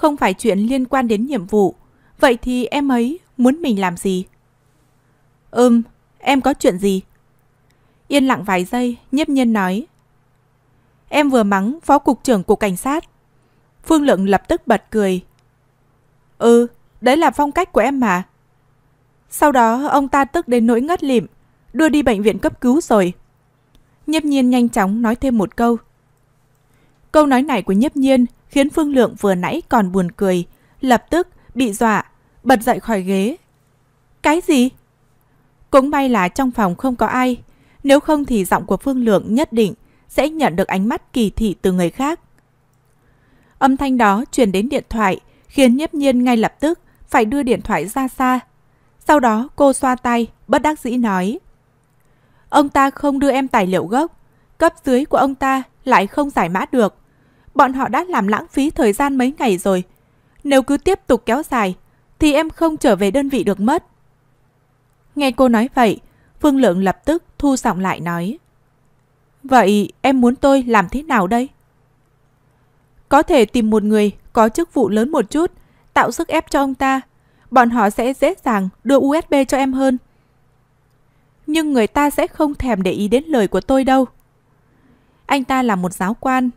không phải chuyện liên quan đến nhiệm vụ. Vậy thì em ấy muốn mình làm gì? Ừm, em có chuyện gì? Yên lặng vài giây, nhiếp nhiên nói. Em vừa mắng phó cục trưởng cục cảnh sát. Phương Lượng lập tức bật cười. Ừ, đấy là phong cách của em mà. Sau đó ông ta tức đến nỗi ngất lịm, đưa đi bệnh viện cấp cứu rồi. Nhiếp nhiên nhanh chóng nói thêm một câu. Câu nói này của nhiếp nhiên khiến Phương Lượng vừa nãy còn buồn cười, lập tức bị dọa, bật dậy khỏi ghế. Cái gì? Cũng may là trong phòng không có ai, nếu không thì giọng của Phương Lượng nhất định sẽ nhận được ánh mắt kỳ thị từ người khác. Âm thanh đó truyền đến điện thoại, khiến nhiếp nhiên ngay lập tức phải đưa điện thoại ra xa. Sau đó cô xoa tay, bất đắc dĩ nói. Ông ta không đưa em tài liệu gốc, cấp dưới của ông ta lại không giải mã được. Bọn họ đã làm lãng phí thời gian mấy ngày rồi. Nếu cứ tiếp tục kéo dài, thì em không trở về đơn vị được mất. Nghe cô nói vậy, Phương Lượng lập tức thu giọng lại nói. Vậy em muốn tôi làm thế nào đây? Có thể tìm một người có chức vụ lớn một chút, tạo sức ép cho ông ta. Bọn họ sẽ dễ dàng đưa USB cho em hơn. Nhưng người ta sẽ không thèm để ý đến lời của tôi đâu. Anh ta là một giáo quan,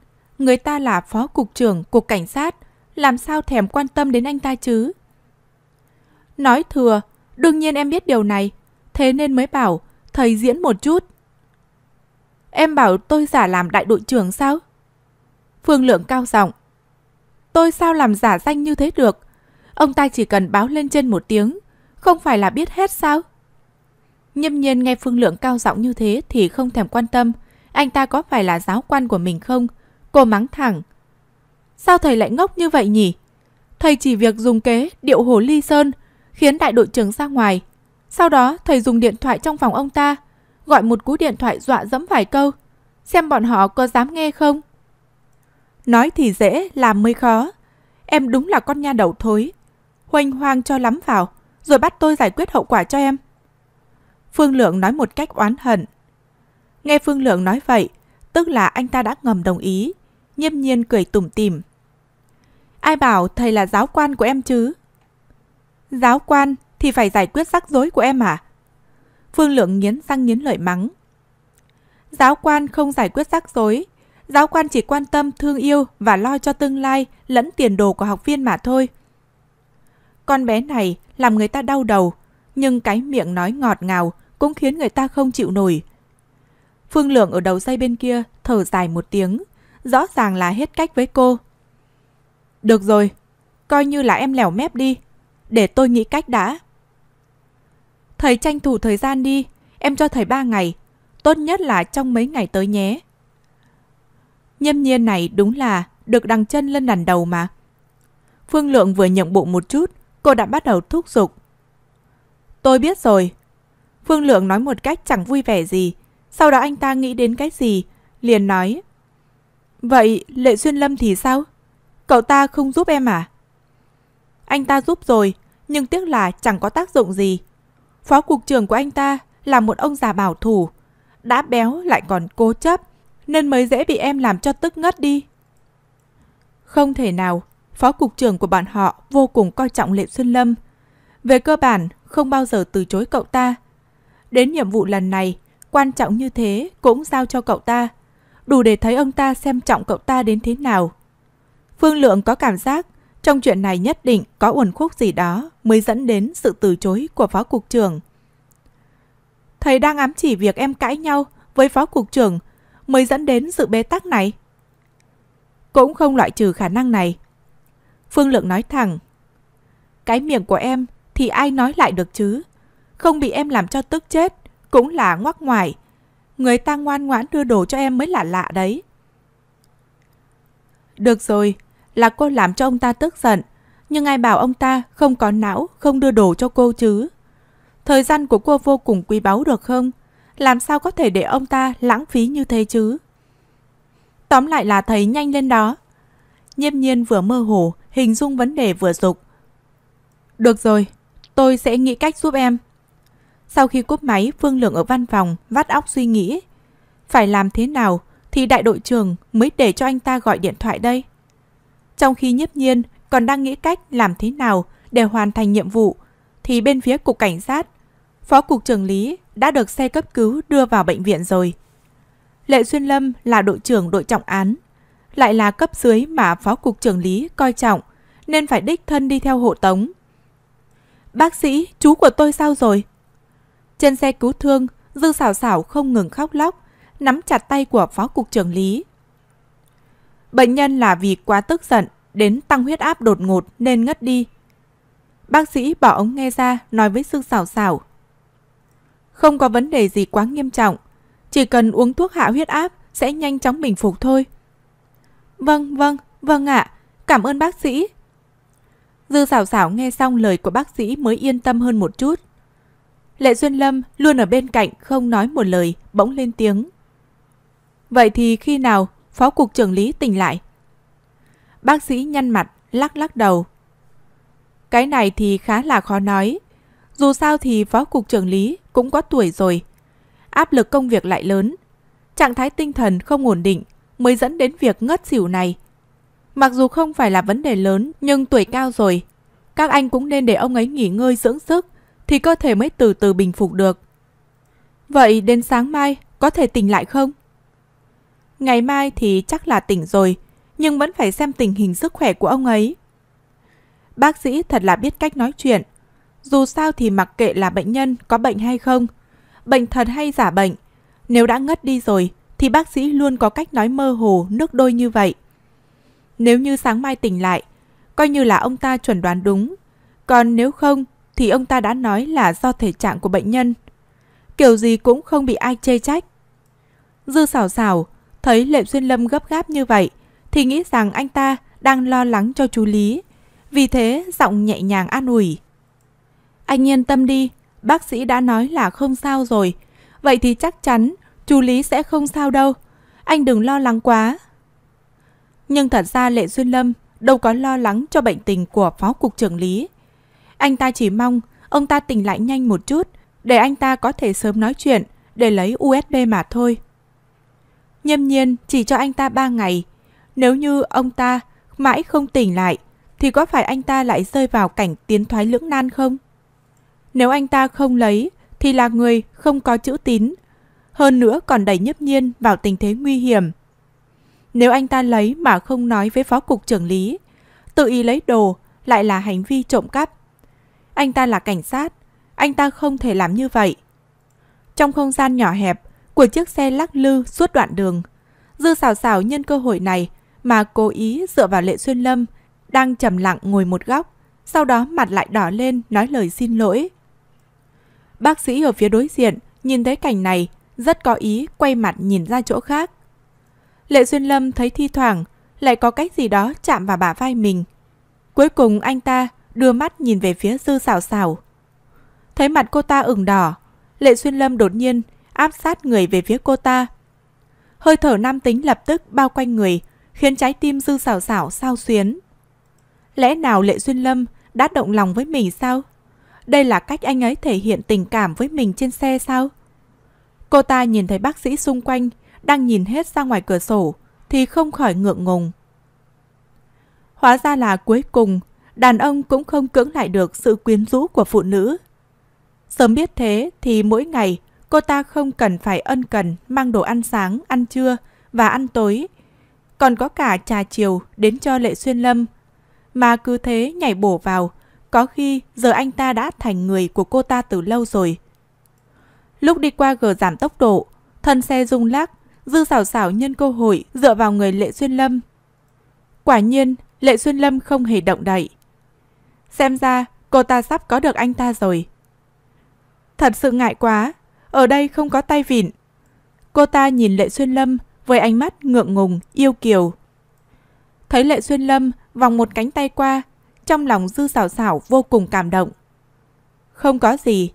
người ta là phó cục trưởng cục cảnh sát, làm sao thèm quan tâm đến anh ta chứ? Nói thừa, đương nhiên em biết điều này, thế nên mới bảo thầy diễn một chút. Em bảo tôi giả làm đại đội trưởng sao? Phương Lượng cao giọng. Tôi sao làm giả danh như thế được? Ông ta chỉ cần báo lên trên một tiếng, không phải là biết hết sao? Nhâm nhiên nghe Phương Lượng cao giọng như thế thì không thèm quan tâm. Anh ta có phải là giáo quan của mình không? Cô mắng thẳng. Sao thầy lại ngốc như vậy nhỉ? Thầy chỉ việc dùng kế điệu hồ ly sơn, khiến đại đội trưởng ra ngoài. Sau đó thầy dùng điện thoại trong phòng ông ta, gọi một cú điện thoại dọa dẫm vài câu. Xem bọn họ có dám nghe không? Nói thì dễ, làm mới khó. Em đúng là con nha đầu thối. Hoành hoang cho lắm vào, rồi bắt tôi giải quyết hậu quả cho em. Phương Lượng nói một cách oán hận. Nghe Phương Lượng nói vậy, tức là anh ta đã ngầm đồng ý, nghiêm nhiên cười tủm tỉm. Ai bảo thầy là giáo quan của em chứ? Giáo quan thì phải giải quyết rắc rối của em à? Phương Lượng nghiến răng nghiến lợi mắng. Giáo quan không giải quyết rắc rối, giáo quan chỉ quan tâm thương yêu và lo cho tương lai lẫn tiền đồ của học viên mà thôi. Con bé này làm người ta đau đầu, nhưng cái miệng nói ngọt ngào cũng khiến người ta không chịu nổi. Phương Lượng ở đầu dây bên kia thở dài một tiếng, rõ ràng là hết cách với cô. Được rồi, coi như là em lẻo mép đi, để tôi nghĩ cách đã. Thầy tranh thủ thời gian đi, em cho thầy ba ngày, tốt nhất là trong mấy ngày tới nhé. Nhâm nhiên này đúng là được đằng chân lên đàn đầu mà. Phương Lượng vừa nhượng bộ một chút, cô đã bắt đầu thúc giục. Tôi biết rồi. Phương Lượng nói một cách chẳng vui vẻ gì. Sau đó anh ta nghĩ đến cái gì, liền nói. Vậy Lệ Xuyên Lâm thì sao? Cậu ta không giúp em à? Anh ta giúp rồi, nhưng tiếc là chẳng có tác dụng gì. Phó cục trưởng của anh ta là một ông già bảo thủ, đã béo lại còn cố chấp, nên mới dễ bị em làm cho tức ngất đi. Không thể nào, phó cục trưởng của bọn họ vô cùng coi trọng Lệ Xuân Lâm. Về cơ bản, không bao giờ từ chối cậu ta. Đến nhiệm vụ lần này, quan trọng như thế cũng giao cho cậu ta, đủ để thấy ông ta xem trọng cậu ta đến thế nào. Phương Lượng có cảm giác trong chuyện này nhất định có uẩn khúc gì đó mới dẫn đến sự từ chối của phó cục trưởng. Thầy đang ám chỉ việc em cãi nhau với phó cục trưởng mới dẫn đến sự bế tắc này. Cũng không loại trừ khả năng này. Phương Lượng nói thẳng. Cái miệng của em thì ai nói lại được chứ? Không bị em làm cho tức chết, cũng là ngoắc ngoài. Người ta ngoan ngoãn đưa đồ cho em mới là lạ đấy. Được rồi, là cô làm cho ông ta tức giận. Nhưng ai bảo ông ta không có não, không đưa đồ cho cô chứ? Thời gian của cô vô cùng quý báu được không? Làm sao có thể để ông ta lãng phí như thế chứ? Tóm lại là thấy nhanh lên đó. Nhiêm nhiên vừa mơ hồ, hình dung vấn đề vừa dục. Được rồi, tôi sẽ nghĩ cách giúp em. Sau khi cúp máy, Phương Lượng ở văn phòng vắt óc suy nghĩ. Phải làm thế nào thì đại đội trưởng mới để cho anh ta gọi điện thoại đây? Trong khi nhiếp nhiên còn đang nghĩ cách làm thế nào để hoàn thành nhiệm vụ, thì bên phía cục cảnh sát, phó cục trưởng lý đã được xe cấp cứu đưa vào bệnh viện rồi. Lệ Xuyên Lâm là đội trưởng đội trọng án, lại là cấp dưới mà phó cục trưởng lý coi trọng, nên phải đích thân đi theo hộ tống. Bác sĩ, chú của tôi sao rồi? Trên xe cứu thương, Dư xảo xảo không ngừng khóc lóc, nắm chặt tay của phó cục trưởng lý. Bệnh nhân là vì quá tức giận, đến tăng huyết áp đột ngột nên ngất đi. Bác sĩ bỏ ống nghe ra nói với Dư xảo xảo. Không có vấn đề gì quá nghiêm trọng, chỉ cần uống thuốc hạ huyết áp sẽ nhanh chóng bình phục thôi. Vâng, vâng, vâng ạ, cảm ơn bác sĩ. Dư xảo xảo nghe xong lời của bác sĩ mới yên tâm hơn một chút. Lệ Duyên Lâm luôn ở bên cạnh không nói một lời, bỗng lên tiếng. Vậy thì khi nào Phó Cục trưởng Lý tỉnh lại? Bác sĩ nhăn mặt, lắc lắc đầu. Cái này thì khá là khó nói. Dù sao thì Phó Cục trưởng Lý cũng có tuổi rồi. Áp lực công việc lại lớn. Trạng thái tinh thần không ổn định mới dẫn đến việc ngất xỉu này. Mặc dù không phải là vấn đề lớn nhưng tuổi cao rồi. Các anh cũng nên để ông ấy nghỉ ngơi dưỡng sức thì cơ thể mới từ từ bình phục được. Vậy đến sáng mai có thể tỉnh lại không? Ngày mai thì chắc là tỉnh rồi, nhưng vẫn phải xem tình hình sức khỏe của ông ấy. Bác sĩ thật là biết cách nói chuyện. Dù sao thì mặc kệ là bệnh nhân có bệnh hay không, bệnh thật hay giả bệnh, nếu đã ngất đi rồi thì bác sĩ luôn có cách nói mơ hồ nước đôi như vậy. Nếu như sáng mai tỉnh lại, coi như là ông ta chuẩn đoán đúng. Còn nếu không thì ông ta đã nói là do thể trạng của bệnh nhân. Kiểu gì cũng không bị ai chê trách. Dư xảo xảo thấy Lệ Xuyên Lâm gấp gáp như vậy thì nghĩ rằng anh ta đang lo lắng cho chú Lý. Vì thế giọng nhẹ nhàng an ủi. Anh yên tâm đi, bác sĩ đã nói là không sao rồi. Vậy thì chắc chắn chú Lý sẽ không sao đâu. Anh đừng lo lắng quá. Nhưng thật ra Lệ Xuyên Lâm đâu có lo lắng cho bệnh tình của Phó Cục trưởng Lý. Anh ta chỉ mong ông ta tỉnh lại nhanh một chút để anh ta có thể sớm nói chuyện để lấy USB mà thôi. Nhâm nhiên chỉ cho anh ta 3 ngày. Nếu như ông ta mãi không tỉnh lại thì có phải anh ta lại rơi vào cảnh tiến thoái lưỡng nan không? Nếu anh ta không lấy thì là người không có chữ tín. Hơn nữa còn đẩy nhấp nhiên vào tình thế nguy hiểm. Nếu anh ta lấy mà không nói với phó cục trưởng lý, tự ý lấy đồ lại là hành vi trộm cắp. Anh ta là cảnh sát, anh ta không thể làm như vậy. Trong không gian nhỏ hẹp của chiếc xe lắc lư suốt đoạn đường, Dư xào xào nhân cơ hội này mà cố ý dựa vào Lệ Xuyên Lâm đang trầm lặng ngồi một góc, sau đó mặt lại đỏ lên nói lời xin lỗi. Bác sĩ ở phía đối diện nhìn thấy cảnh này rất có ý quay mặt nhìn ra chỗ khác. Lệ Xuyên Lâm thấy thi thoảng lại có cách gì đó chạm vào bả vai mình. Cuối cùng anh ta đưa mắt nhìn về phía Dư xào xào, Thấy mặt cô ta ửng đỏ, Lệ Xuyên Lâm đột nhiên áp sát người về phía cô ta. Hơi thở nam tính lập tức bao quanh người, khiến trái tim Dư xào xào sao xuyến. Lẽ nào Lệ Xuyên Lâm đã động lòng với mình sao? Đây là cách anh ấy thể hiện tình cảm với mình trên xe sao? Cô ta nhìn thấy bác sĩ xung quanh đang nhìn hết ra ngoài cửa sổ thì không khỏi ngượng ngùng. Hóa ra là cuối cùng đàn ông cũng không cưỡng lại được sự quyến rũ của phụ nữ. Sớm biết thế thì mỗi ngày cô ta không cần phải ân cần mang đồ ăn sáng, ăn trưa và ăn tối. Còn có cả trà chiều đến cho Lệ Xuyên Lâm. Mà cứ thế nhảy bổ vào, có khi giờ anh ta đã thành người của cô ta từ lâu rồi. Lúc đi qua gờ giảm tốc độ, thân xe rung lắc, Dư xảo xảo nhân cơ hội dựa vào người Lệ Xuyên Lâm. Quả nhiên, Lệ Xuyên Lâm không hề động đậy. Xem ra cô ta sắp có được anh ta rồi. Thật sự ngại quá, ở đây không có tay vịn. Cô ta nhìn Lệ Xuyên Lâm với ánh mắt ngượng ngùng, yêu kiều. Thấy Lệ Xuyên Lâm vòng một cánh tay qua, trong lòng dư xảo xảo vô cùng cảm động. Không có gì.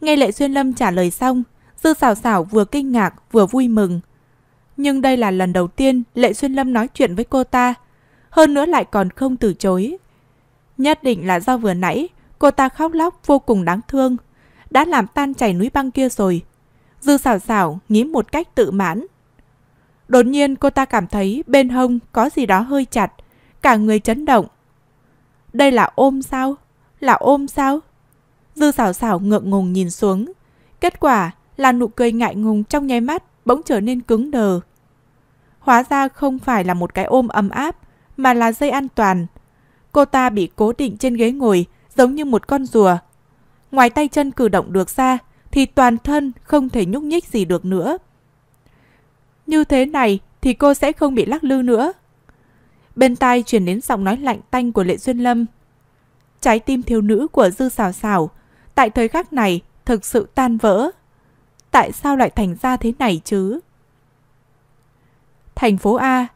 Nghe Lệ Xuyên Lâm trả lời xong, dư xảo xảo vừa kinh ngạc vừa vui mừng. Nhưng đây là lần đầu tiên Lệ Xuyên Lâm nói chuyện với cô ta, hơn nữa lại còn không từ chối. Nhất định là do vừa nãy cô ta khóc lóc vô cùng đáng thương, đã làm tan chảy núi băng kia rồi. Dư xảo xảo nghĩ một cách tự mãn. Đột nhiên cô ta cảm thấy bên hông có gì đó hơi chặt, cả người chấn động. Đây là ôm sao? Là ôm sao? Dư xảo xảo ngượng ngùng nhìn xuống. Kết quả là nụ cười ngại ngùng trong nháy mắt bỗng trở nên cứng đờ. Hóa ra không phải là một cái ôm ấm áp, mà là dây an toàn. Cô ta bị cố định trên ghế ngồi, giống như một con rùa. Ngoài tay chân cử động được ra, thì toàn thân không thể nhúc nhích gì được nữa. Như thế này thì cô sẽ không bị lắc lư nữa. Bên tai truyền đến giọng nói lạnh tanh của Lệ Duyên Lâm. Trái tim thiếu nữ của Dư xào xào, tại thời khắc này thực sự tan vỡ. Tại sao lại thành ra thế này chứ? Thành phố A,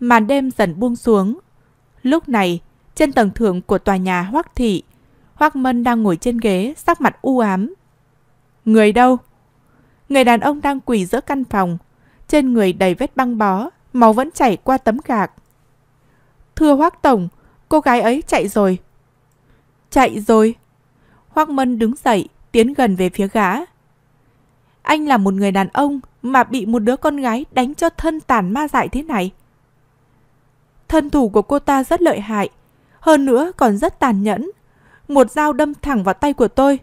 màn đêm dần buông xuống. Lúc này, trên tầng thượng của tòa nhà Hoắc Thị, Hoắc Mân đang ngồi trên ghế, sắc mặt u ám. Người đâu? Người đàn ông đang quỳ giữa căn phòng, trên người đầy vết băng bó, máu vẫn chảy qua tấm gạc. Thưa Hoắc Tổng, cô gái ấy chạy rồi. Chạy rồi. Hoắc Mân đứng dậy, tiến gần về phía gã. Anh là một người đàn ông mà bị một đứa con gái đánh cho thân tàn ma dại thế này. Thân thủ của cô ta rất lợi hại, hơn nữa còn rất tàn nhẫn. Một dao đâm thẳng vào tay của tôi.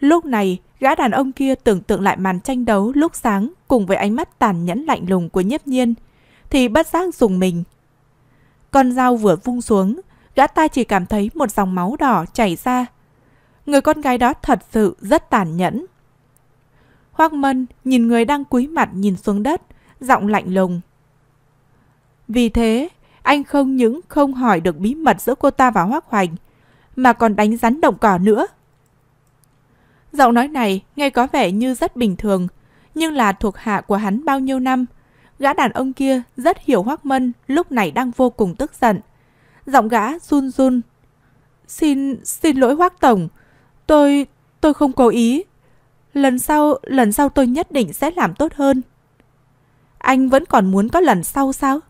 Lúc này, gã đàn ông kia tưởng tượng lại màn tranh đấu lúc sáng cùng với ánh mắt tàn nhẫn lạnh lùng của nhiếp nhiên, thì bất giác dùng mình. Con dao vừa vung xuống, gã ta chỉ cảm thấy một dòng máu đỏ chảy ra. Người con gái đó thật sự rất tàn nhẫn. Hoác Mân nhìn người đang cúi mặt nhìn xuống đất, giọng lạnh lùng. Vì thế, anh không những không hỏi được bí mật giữa cô ta và Hoác Hoành, mà còn đánh rắn động cỏ nữa. Giọng nói này nghe có vẻ như rất bình thường, nhưng là thuộc hạ của hắn bao nhiêu năm. Gã đàn ông kia rất hiểu Hoác Mân lúc này đang vô cùng tức giận. Giọng gã run run. Xin, xin lỗi Hoác Tổng. Tôi, tôi không cố ý. Lần sau, lần sau tôi nhất định sẽ làm tốt hơn. Anh vẫn còn muốn có lần sau sao?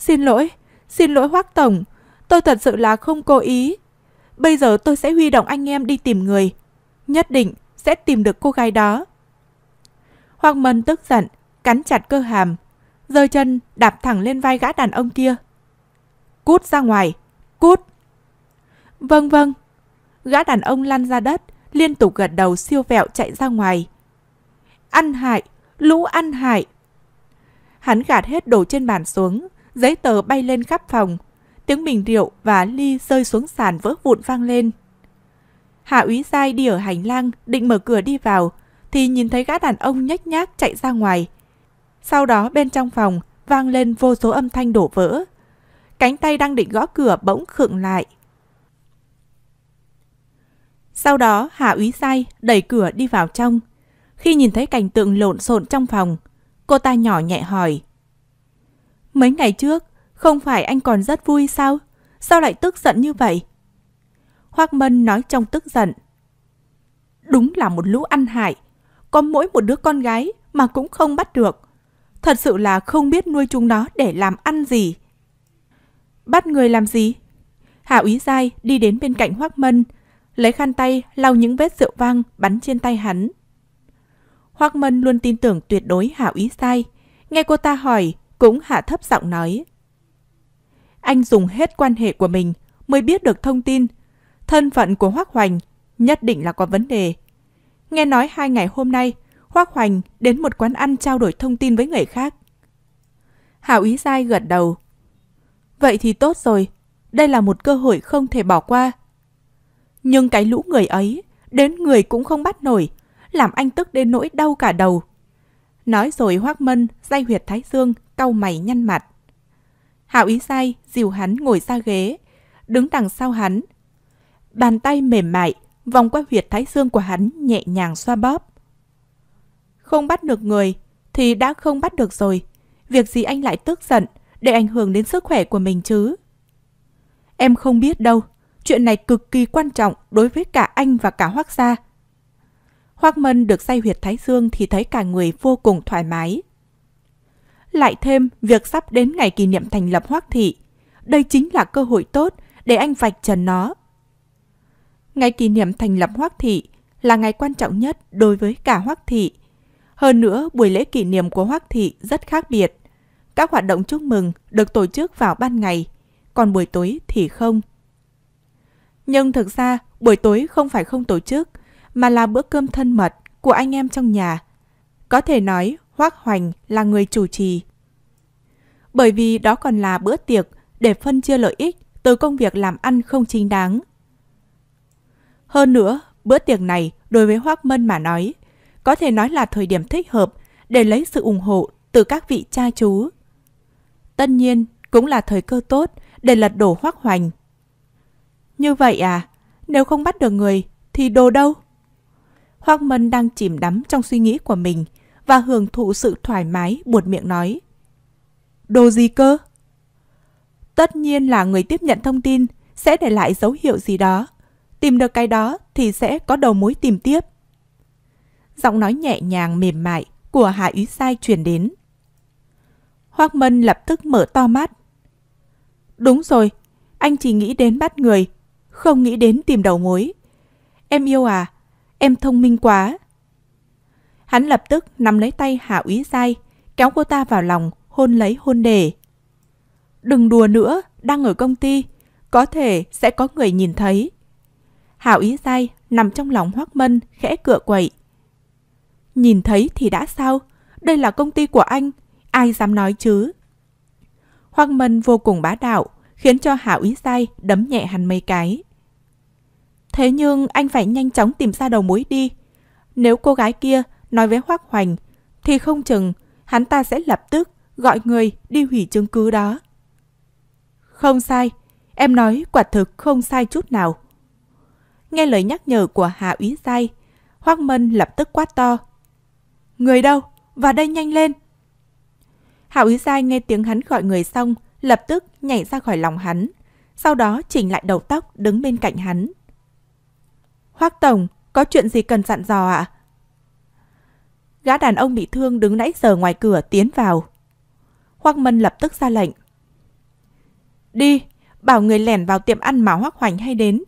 Xin lỗi, xin lỗi Hoác Tổng. Tôi thật sự là không cố ý. Bây giờ tôi sẽ huy động anh em đi tìm người. Nhất định sẽ tìm được cô gái đó. Hoác Mân tức giận, cắn chặt cơ hàm, giơ chân đạp thẳng lên vai gã đàn ông kia. Cút ra ngoài, cút. Vâng vâng. Gã đàn ông lăn ra đất, liên tục gật đầu siêu vẹo chạy ra ngoài. Ăn hại, lũ ăn hại. Hắn gạt hết đồ trên bàn xuống, giấy tờ bay lên khắp phòng. Tiếng bình rượu và ly rơi xuống sàn vỡ vụn vang lên. Hạ úy Sai đi ở hành lang, định mở cửa đi vào, thì nhìn thấy gã đàn ông nhếch nhác chạy ra ngoài. Sau đó bên trong phòng vang lên vô số âm thanh đổ vỡ. Cánh tay đang định gõ cửa bỗng khựng lại. Sau đó Hạ úy Sai đẩy cửa đi vào trong. Khi nhìn thấy cảnh tượng lộn xộn trong phòng, cô ta nhỏ nhẹ hỏi. Mấy ngày trước, không phải anh còn rất vui sao? Sao lại tức giận như vậy? Hoác Mân nói trong tức giận. Đúng là một lũ ăn hại. Có mỗi một đứa con gái mà cũng không bắt được. Thật sự là không biết nuôi chúng nó để làm ăn gì. Bắt người làm gì? Hạ úy Giai đi đến bên cạnh Hoác Mân, lấy khăn tay lau những vết rượu vang bắn trên tay hắn. Hoác Mân luôn tin tưởng tuyệt đối Hạ úy Giai. Nghe cô ta hỏi, cũng hạ thấp giọng nói. Anh dùng hết quan hệ của mình mới biết được thông tin. Thân phận của Hoác Hoành nhất định là có vấn đề. Nghe nói hai ngày hôm nay, Hoác Hoành đến một quán ăn trao đổi thông tin với người khác. Hảo ý sai gật đầu. Vậy thì tốt rồi, đây là một cơ hội không thể bỏ qua. Nhưng cái lũ người ấy, đến người cũng không bắt nổi, làm anh tức đến nỗi đau cả đầu. Nói rồi Hoác Mân dây huyệt thái dương, cau mày nhăn mặt. Hảo ý sai dìu hắn ngồi ra ghế, đứng đằng sau hắn. Bàn tay mềm mại, vòng qua huyệt thái dương của hắn nhẹ nhàng xoa bóp. Không bắt được người thì đã không bắt được rồi. Việc gì anh lại tức giận để ảnh hưởng đến sức khỏe của mình chứ? Em không biết đâu, chuyện này cực kỳ quan trọng đối với cả anh và cả Hoác gia. Hoác Mân được say huyệt thái dương thì thấy cả người vô cùng thoải mái. Lại thêm việc sắp đến ngày kỷ niệm thành lập Hoác Thị. Đây chính là cơ hội tốt để anh vạch trần nó. Ngày kỷ niệm thành lập Hoác Thị là ngày quan trọng nhất đối với cả Hoác Thị. Hơn nữa, buổi lễ kỷ niệm của Hoác Thị rất khác biệt. Các hoạt động chúc mừng được tổ chức vào ban ngày, còn buổi tối thì không. Nhưng thực ra, buổi tối không phải không tổ chức, mà là bữa cơm thân mật của anh em trong nhà. Có thể nói Hoác Hoành là người chủ trì. Bởi vì đó còn là bữa tiệc để phân chia lợi ích từ công việc làm ăn không chính đáng. Hơn nữa, bữa tiệc này đối với Hoác Mân mà nói, có thể nói là thời điểm thích hợp để lấy sự ủng hộ từ các vị cha chú. Tất nhiên, cũng là thời cơ tốt để lật đổ Hoác Hoành. Như vậy à, nếu không bắt được người thì đồ đâu? Hoác Mân đang chìm đắm trong suy nghĩ của mình và hưởng thụ sự thoải mái buột miệng nói. Đồ gì cơ? Tất nhiên là người tiếp nhận thông tin sẽ để lại dấu hiệu gì đó. Tìm được cái đó thì sẽ có đầu mối tìm tiếp. Giọng nói nhẹ nhàng mềm mại của Hạ Ý Sai truyền đến. Hoác Mân lập tức mở to mắt. Đúng rồi, anh chỉ nghĩ đến bắt người, không nghĩ đến tìm đầu mối. Em yêu à, em thông minh quá. Hắn lập tức nắm lấy tay Hạ Úy Sai, kéo cô ta vào lòng, hôn lấy hôn đề. Đừng đùa nữa, đang ở công ty, có thể sẽ có người nhìn thấy. Hảo ý sai nằm trong lòng Hoác Mân khẽ cựa quậy. Nhìn thấy thì đã sao? Đây là công ty của anh, ai dám nói chứ? Hoác Mân vô cùng bá đạo, khiến cho Hảo ý sai đấm nhẹ hắn mấy cái. Thế nhưng anh phải nhanh chóng tìm ra đầu mối đi. Nếu cô gái kia nói với Hoác Hoành, thì không chừng hắn ta sẽ lập tức gọi người đi hủy chứng cứ đó. Không sai, em nói quả thực không sai chút nào. Nghe lời nhắc nhở của Hạ úy sai, Hoác Mân lập tức quát to. Người đâu? Vào đây nhanh lên! Hạ úy sai nghe tiếng hắn gọi người xong, lập tức nhảy ra khỏi lòng hắn, sau đó chỉnh lại đầu tóc đứng bên cạnh hắn. Hoác Tổng, có chuyện gì cần dặn dò ạ? À? Gã đàn ông bị thương đứng nãy giờ ngoài cửa tiến vào. Hoác Mân lập tức ra lệnh. Đi, bảo người lẻn vào tiệm ăn mà Hoác Hoành hay đến.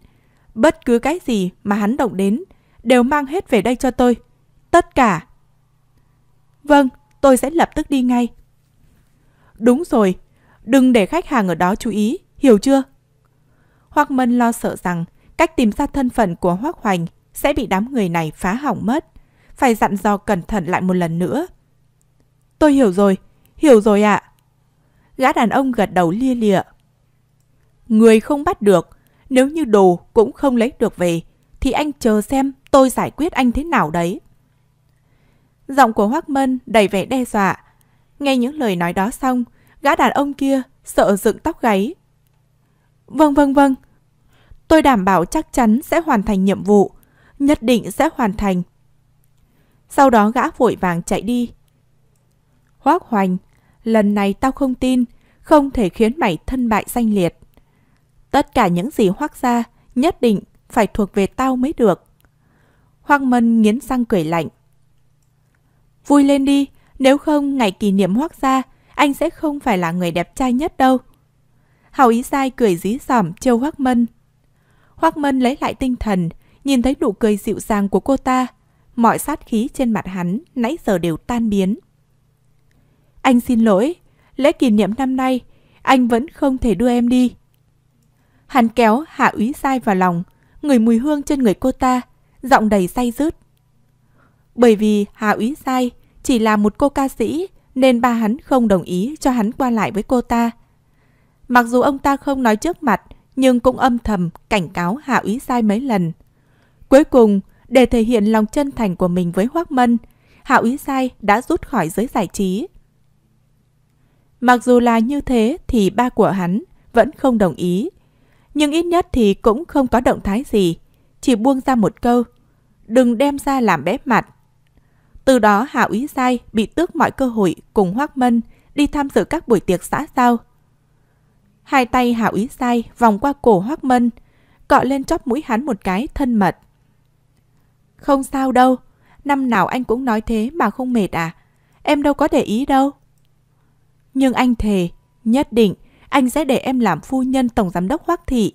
Bất cứ cái gì mà hắn động đến, đều mang hết về đây cho tôi. Tất cả. Vâng, tôi sẽ lập tức đi ngay. Đúng rồi, đừng để khách hàng ở đó chú ý, hiểu chưa? Hoác Mân lo sợ rằng cách tìm ra thân phận của Hoác Hoành sẽ bị đám người này phá hỏng mất. Phải dặn dò cẩn thận lại một lần nữa. Tôi hiểu rồi, hiểu rồi ạ. À. Gã đàn ông gật đầu lia lịa. Người không bắt được, nếu như đồ cũng không lấy được về, thì anh chờ xem tôi giải quyết anh thế nào đấy. Giọng của Hoác Mân đầy vẻ đe dọa. Nghe những lời nói đó xong, gã đàn ông kia sợ dựng tóc gáy. Vâng vâng vâng, tôi đảm bảo chắc chắn sẽ hoàn thành nhiệm vụ, nhất định sẽ hoàn thành. Sau đó gã vội vàng chạy đi. Hoác Hoành, lần này tao không tin, không thể khiến mày thân bại danh liệt. Tất cả những gì hoác ra nhất định phải thuộc về tao mới được. Hoác Mân nghiến răng cười lạnh. Vui lên đi, nếu không ngày kỷ niệm hoác ra, anh sẽ không phải là người đẹp trai nhất đâu. Hào ý sai cười dí dỏm trêu Hoác Mân. Hoác Mân lấy lại tinh thần, nhìn thấy nụ cười dịu dàng của cô ta. Mọi sát khí trên mặt hắn nãy giờ đều tan biến. Anh xin lỗi, lễ kỷ niệm năm nay, anh vẫn không thể đưa em đi. Hắn kéo Hạ Úy Sai vào lòng, người mùi hương trên người cô ta, giọng đầy say dứt. Bởi vì Hạ Úy Sai chỉ là một cô ca sĩ nên ba hắn không đồng ý cho hắn qua lại với cô ta. Mặc dù ông ta không nói trước mặt nhưng cũng âm thầm cảnh cáo Hạ Úy Sai mấy lần. Cuối cùng, để thể hiện lòng chân thành của mình với Hoác Mân, Hạ Úy Sai đã rút khỏi giới giải trí. Mặc dù là như thế thì ba của hắn vẫn không đồng ý nhưng ít nhất thì cũng không có động thái gì, chỉ buông ra một câu, đừng đem ra làm bẽ mặt. Từ đó Hạ Úy Sai bị tước mọi cơ hội cùng Hoác Mân đi tham dự các buổi tiệc xã giao. Hai tay Hạ Úy Sai vòng qua cổ Hoác Mân, cọ lên chóp mũi hắn một cái thân mật. Không sao đâu, năm nào anh cũng nói thế mà không mệt à, em đâu có để ý đâu. Nhưng anh thề, nhất định anh sẽ để em làm phu nhân tổng giám đốc Hoác Thị,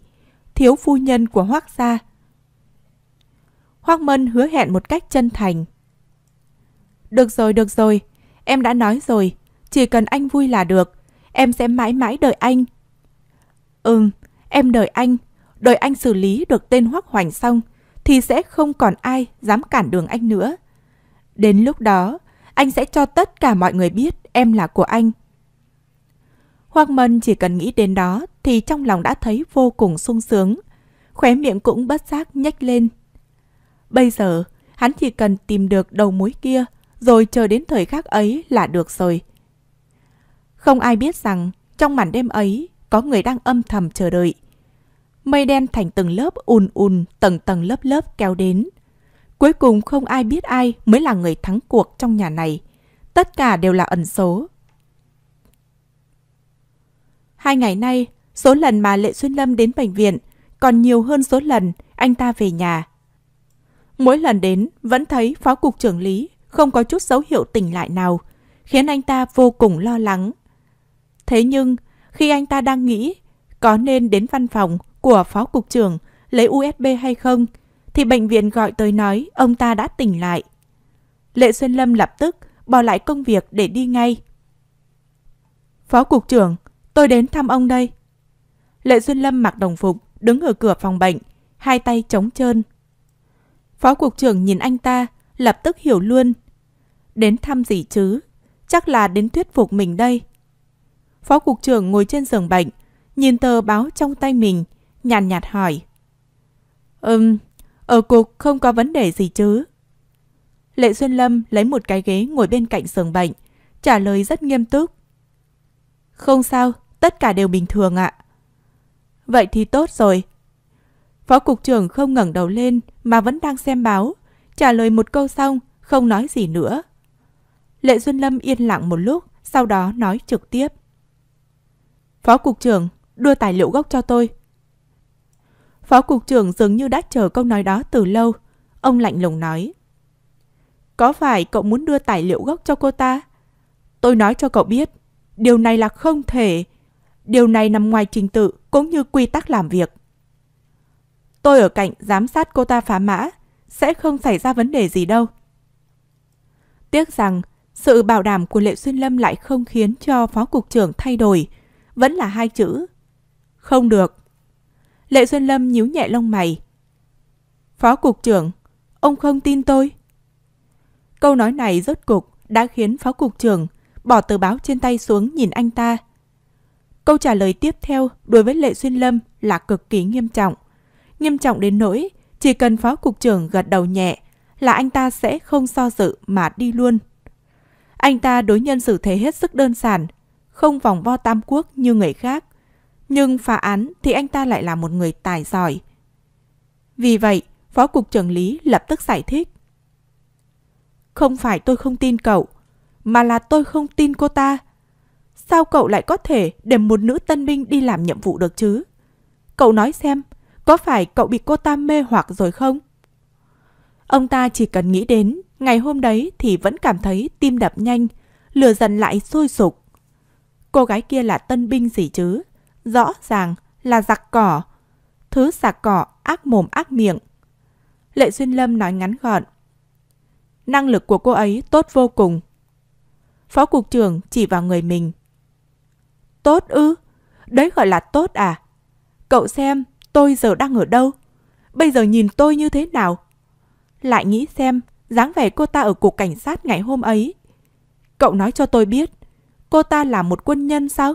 thiếu phu nhân của Hoác gia. Hoác Mân hứa hẹn một cách chân thành. Được rồi, được rồi, em đã nói rồi, chỉ cần anh vui là được, em sẽ mãi mãi đợi anh. Ừm, em đợi anh, đợi anh xử lý được tên Hoắc Hoành xong thì sẽ không còn ai dám cản đường anh nữa. Đến lúc đó, anh sẽ cho tất cả mọi người biết em là của anh. Hoắc Mân chỉ cần nghĩ đến đó thì trong lòng đã thấy vô cùng sung sướng. Khóe miệng cũng bất giác nhếch lên. Bây giờ, hắn chỉ cần tìm được đầu mối kia rồi chờ đến thời khắc ấy là được rồi. Không ai biết rằng trong màn đêm ấy có người đang âm thầm chờ đợi. Mây đen thành từng lớp ùn ùn, tầng tầng lớp lớp kéo đến. Cuối cùng không ai biết ai mới là người thắng cuộc trong nhà này. Tất cả đều là ẩn số. Hai ngày nay, số lần mà Lệ Xuân Lâm đến bệnh viện còn nhiều hơn số lần anh ta về nhà. Mỗi lần đến vẫn thấy Phó Cục trưởng Lý không có chút dấu hiệu tỉnh lại nào, khiến anh ta vô cùng lo lắng. Thế nhưng, khi anh ta đang nghĩ có nên đến văn phòng của Phó Cục trưởng lấy USB hay không, thì bệnh viện gọi tới nói ông ta đã tỉnh lại. Lệ Xuân Lâm lập tức bỏ lại công việc để đi ngay. Phó Cục trưởng, tôi đến thăm ông đây. Lệ Xuân Lâm mặc đồng phục, đứng ở cửa phòng bệnh, hai tay trống trơn. Phó Cục trưởng nhìn anh ta, lập tức hiểu luôn. Đến thăm gì chứ? Chắc là đến thuyết phục mình đây. Phó Cục trưởng ngồi trên giường bệnh, nhìn tờ báo trong tay mình, nhàn nhạt, nhạt hỏi. Ừm, ở cục không có vấn đề gì chứ? Lệ Xuân Lâm lấy một cái ghế ngồi bên cạnh giường bệnh, trả lời rất nghiêm túc. Không sao, tất cả đều bình thường ạ. Vậy thì tốt rồi. Phó cục trưởng không ngẩng đầu lên mà vẫn đang xem báo, trả lời một câu xong, không nói gì nữa. Lệ Xuân Lâm yên lặng một lúc, sau đó nói trực tiếp. Phó cục trưởng, đưa tài liệu gốc cho tôi. Phó cục trưởng dường như đã chờ câu nói đó từ lâu. Ông lạnh lùng nói. Có phải cậu muốn đưa tài liệu gốc cho cô ta? Tôi nói cho cậu biết, điều này là không thể. Điều này nằm ngoài trình tự cũng như quy tắc làm việc. Tôi ở cạnh giám sát cô ta phá mã, sẽ không xảy ra vấn đề gì đâu. Tiếc rằng, sự bảo đảm của Lệ Xuyên Lâm lại không khiến cho Phó Cục trưởng thay đổi. Vẫn là hai chữ. Không được. Lệ Xuân Lâm nhíu nhẹ lông mày. Phó Cục trưởng, ông không tin tôi. Câu nói này rốt cục đã khiến Phó Cục trưởng bỏ tờ báo trên tay xuống nhìn anh ta. Câu trả lời tiếp theo đối với Lệ Xuyên Lâm là cực kỳ nghiêm trọng. Nghiêm trọng đến nỗi chỉ cần Phó Cục trưởng gật đầu nhẹ là anh ta sẽ không so dự mà đi luôn. Anh ta đối nhân xử thế hết sức đơn giản, không vòng vo tam quốc như người khác. Nhưng phá án thì anh ta lại là một người tài giỏi. Vì vậy, Phó Cục trưởng Lý lập tức giải thích. Không phải tôi không tin cậu, mà là tôi không tin cô ta. Sao cậu lại có thể để một nữ tân binh đi làm nhiệm vụ được chứ? Cậu nói xem, có phải cậu bị cô ta mê hoặc rồi không? Ông ta chỉ cần nghĩ đến ngày hôm đấy thì vẫn cảm thấy tim đập nhanh, lửa dần lại sôi sục. Cô gái kia là tân binh gì chứ? Rõ ràng là giặc cỏ. Thứ giặc cỏ ác mồm ác miệng. Lệ Duyên Lâm nói ngắn gọn. Năng lực của cô ấy tốt vô cùng. Phó cục trưởng chỉ vào người mình. Tốt ư? Đấy gọi là tốt à? Cậu xem tôi giờ đang ở đâu? Bây giờ nhìn tôi như thế nào? Lại nghĩ xem dáng vẻ cô ta ở cục cảnh sát ngày hôm ấy. Cậu nói cho tôi biết, cô ta là một quân nhân sao?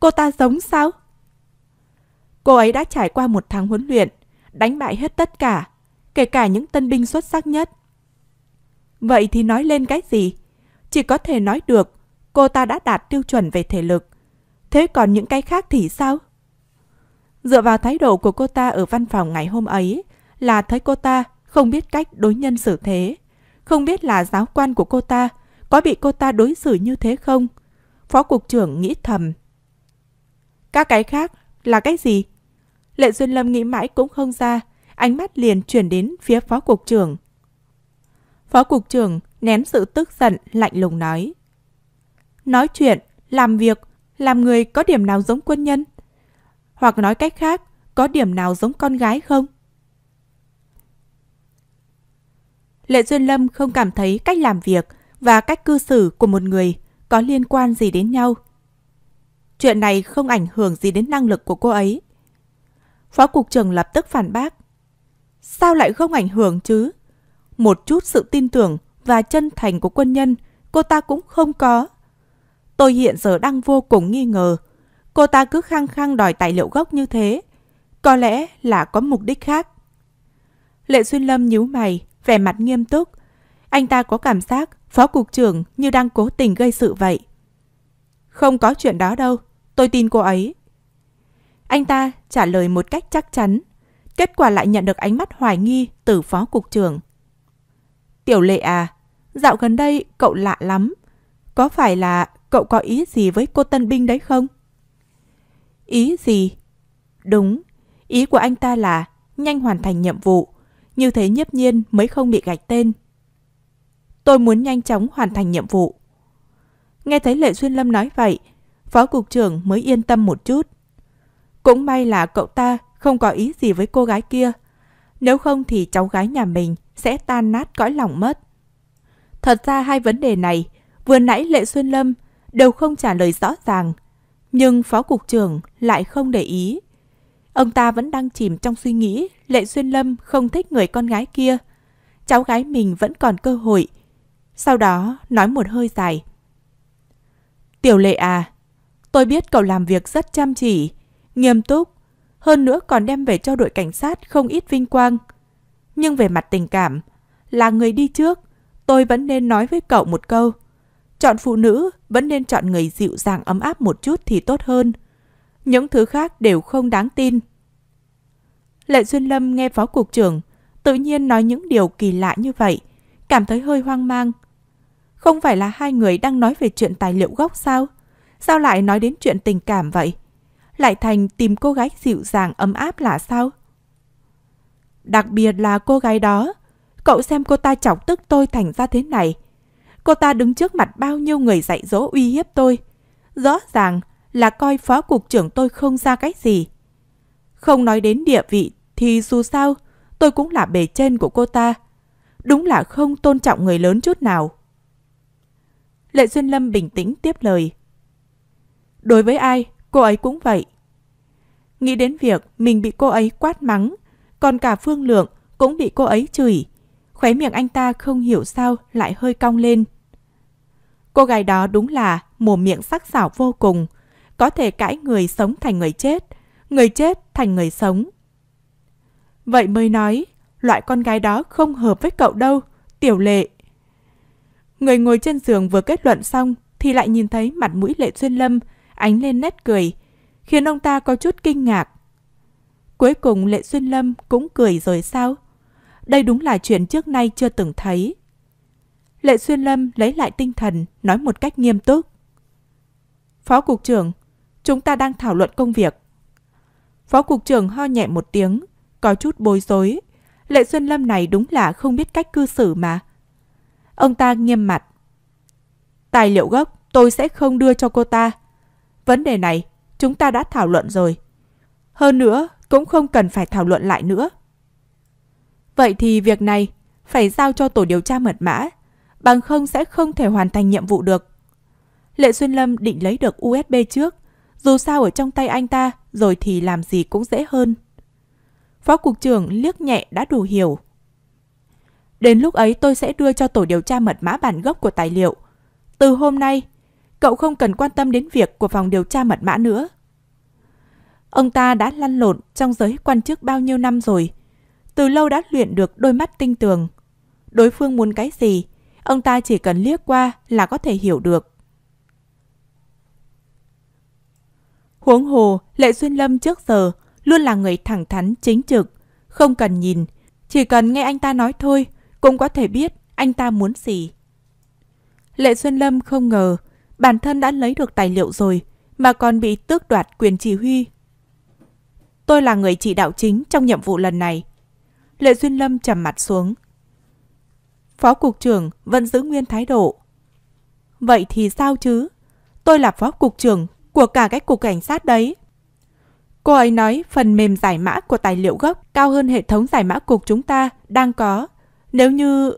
Cô ta giống sao? Cô ấy đã trải qua một tháng huấn luyện, đánh bại hết tất cả, kể cả những tân binh xuất sắc nhất. Vậy thì nói lên cái gì? Chỉ có thể nói được cô ta đã đạt tiêu chuẩn về thể lực. Thế còn những cái khác thì sao? Dựa vào thái độ của cô ta ở văn phòng ngày hôm ấy là thấy cô ta không biết cách đối nhân xử thế. Không biết là giáo quan của cô ta có bị cô ta đối xử như thế không? Phó cục trưởng nghĩ thầm. Các cái khác là cái gì? Lệ Duyên Lâm nghĩ mãi cũng không ra, ánh mắt liền chuyển đến phía phó cục trưởng. Phó cục trưởng nén sự tức giận lạnh lùng nói. Nói chuyện, làm việc, làm người có điểm nào giống quân nhân? Hoặc nói cách khác, có điểm nào giống con gái không? Lệ Duyên Lâm không cảm thấy cách làm việc và cách cư xử của một người có liên quan gì đến nhau. Chuyện này không ảnh hưởng gì đến năng lực của cô ấy – Phó cục trưởng lập tức phản bác. Sao lại không ảnh hưởng chứ? Một chút sự tin tưởng và chân thành của quân nhân cô ta cũng không có. Tôi hiện giờ đang vô cùng nghi ngờ. Cô ta cứ khăng khăng đòi tài liệu gốc như thế. Có lẽ là có mục đích khác. Lệ Xuyên Lâm nhíu mày, vẻ mặt nghiêm túc. Anh ta có cảm giác phó cục trưởng như đang cố tình gây sự vậy. Không có chuyện đó đâu, tôi tin cô ấy. Anh ta trả lời một cách chắc chắn. Kết quả lại nhận được ánh mắt hoài nghi từ phó cục trưởng. Tiểu lệ à, dạo gần đây cậu lạ lắm. Có phải là cậu có ý gì với cô tân binh đấy không? Ý gì? Đúng, ý của anh ta là nhanh hoàn thành nhiệm vụ. Như thế nhiếp nhiên mới không bị gạch tên. Tôi muốn nhanh chóng hoàn thành nhiệm vụ. Nghe thấy Lệ Xuyên Lâm nói vậy, Phó Cục trưởng mới yên tâm một chút. Cũng may là cậu ta không có ý gì với cô gái kia. Nếu không thì cháu gái nhà mình sẽ tan nát cõi lòng mất. Thật ra hai vấn đề này, vừa nãy Lệ Xuyên Lâm đều không trả lời rõ ràng. Nhưng Phó Cục trưởng lại không để ý. Ông ta vẫn đang chìm trong suy nghĩ Lệ Xuyên Lâm không thích người con gái kia. Cháu gái mình vẫn còn cơ hội. Sau đó nói một hơi dài. Tiểu Lệ à, tôi biết cậu làm việc rất chăm chỉ, nghiêm túc, hơn nữa còn đem về cho đội cảnh sát không ít vinh quang. Nhưng về mặt tình cảm, là người đi trước, tôi vẫn nên nói với cậu một câu. Chọn phụ nữ vẫn nên chọn người dịu dàng ấm áp một chút thì tốt hơn. Những thứ khác đều không đáng tin. Lệ Duyên Lâm nghe phó cục trưởng tự nhiên nói những điều kỳ lạ như vậy, cảm thấy hơi hoang mang. Không phải là hai người đang nói về chuyện tài liệu gốc sao? Sao lại nói đến chuyện tình cảm vậy? Lại thành tìm cô gái dịu dàng ấm áp là sao? Đặc biệt là cô gái đó, cậu xem cô ta chọc tức tôi thành ra thế này. Cô ta đứng trước mặt bao nhiêu người dạy dỗ uy hiếp tôi. Rõ ràng là coi phó cục trưởng tôi không ra cách gì. Không nói đến địa vị thì dù sao, tôi cũng là bề trên của cô ta. Đúng là không tôn trọng người lớn chút nào. Lệ Duyên Lâm bình tĩnh tiếp lời. Đối với ai, cô ấy cũng vậy. Nghĩ đến việc mình bị cô ấy quát mắng, còn cả Phương Lượng cũng bị cô ấy chửi. Khóe miệng anh ta không hiểu sao lại hơi cong lên. Cô gái đó đúng là mồm miệng sắc sảo vô cùng, có thể cãi người sống thành người chết, người chết thành người sống. Vậy mới nói, loại con gái đó không hợp với cậu đâu, tiểu lệ. Người ngồi trên giường vừa kết luận xong thì lại nhìn thấy mặt mũi lệ xuyên lâm, ánh lên nét cười, khiến ông ta có chút kinh ngạc. Cuối cùng lệ xuyên lâm cũng cười rồi sao? Đây đúng là chuyện trước nay chưa từng thấy. Lệ xuyên lâm lấy lại tinh thần, nói một cách nghiêm túc. Phó Cục trưởng, chúng ta đang thảo luận công việc. Phó Cục trưởng ho nhẹ một tiếng, có chút bối rối. Lệ Xuân Lâm này đúng là không biết cách cư xử mà. Ông ta nghiêm mặt. Tài liệu gốc tôi sẽ không đưa cho cô ta. Vấn đề này chúng ta đã thảo luận rồi. Hơn nữa cũng không cần phải thảo luận lại nữa. Vậy thì việc này phải giao cho tổ điều tra mật mã, bằng không sẽ không thể hoàn thành nhiệm vụ được. Lệ xuyên Lâm định lấy được USB trước, dù sao ở trong tay anh ta rồi thì làm gì cũng dễ hơn. Phó cục trưởng liếc nhẹ đã đủ hiểu. Đến lúc ấy tôi sẽ đưa cho tổ điều tra mật mã bản gốc của tài liệu. Từ hôm nay, cậu không cần quan tâm đến việc của phòng điều tra mật mã nữa. Ông ta đã lăn lộn trong giới quan chức bao nhiêu năm rồi. Từ lâu đã luyện được đôi mắt tinh tường. Đối phương muốn cái gì, ông ta chỉ cần liếc qua là có thể hiểu được. Huống hồ, Lệ Xuyên Lâm trước giờ luôn là người thẳng thắn chính trực, không cần nhìn, chỉ cần nghe anh ta nói thôi cũng có thể biết anh ta muốn gì. Lệ Xuân Lâm không ngờ bản thân đã lấy được tài liệu rồi mà còn bị tước đoạt quyền chỉ huy. Tôi là người chỉ đạo chính trong nhiệm vụ lần này. Lệ Xuân Lâm trầm mặt xuống. Phó cục trưởng vẫn giữ nguyên thái độ. Vậy thì sao chứ? Tôi là phó cục trưởng của cả cái cục cảnh sát đấy. Cô ấy nói phần mềm giải mã của tài liệu gốc cao hơn hệ thống giải mã cục chúng ta đang có. Nếu như...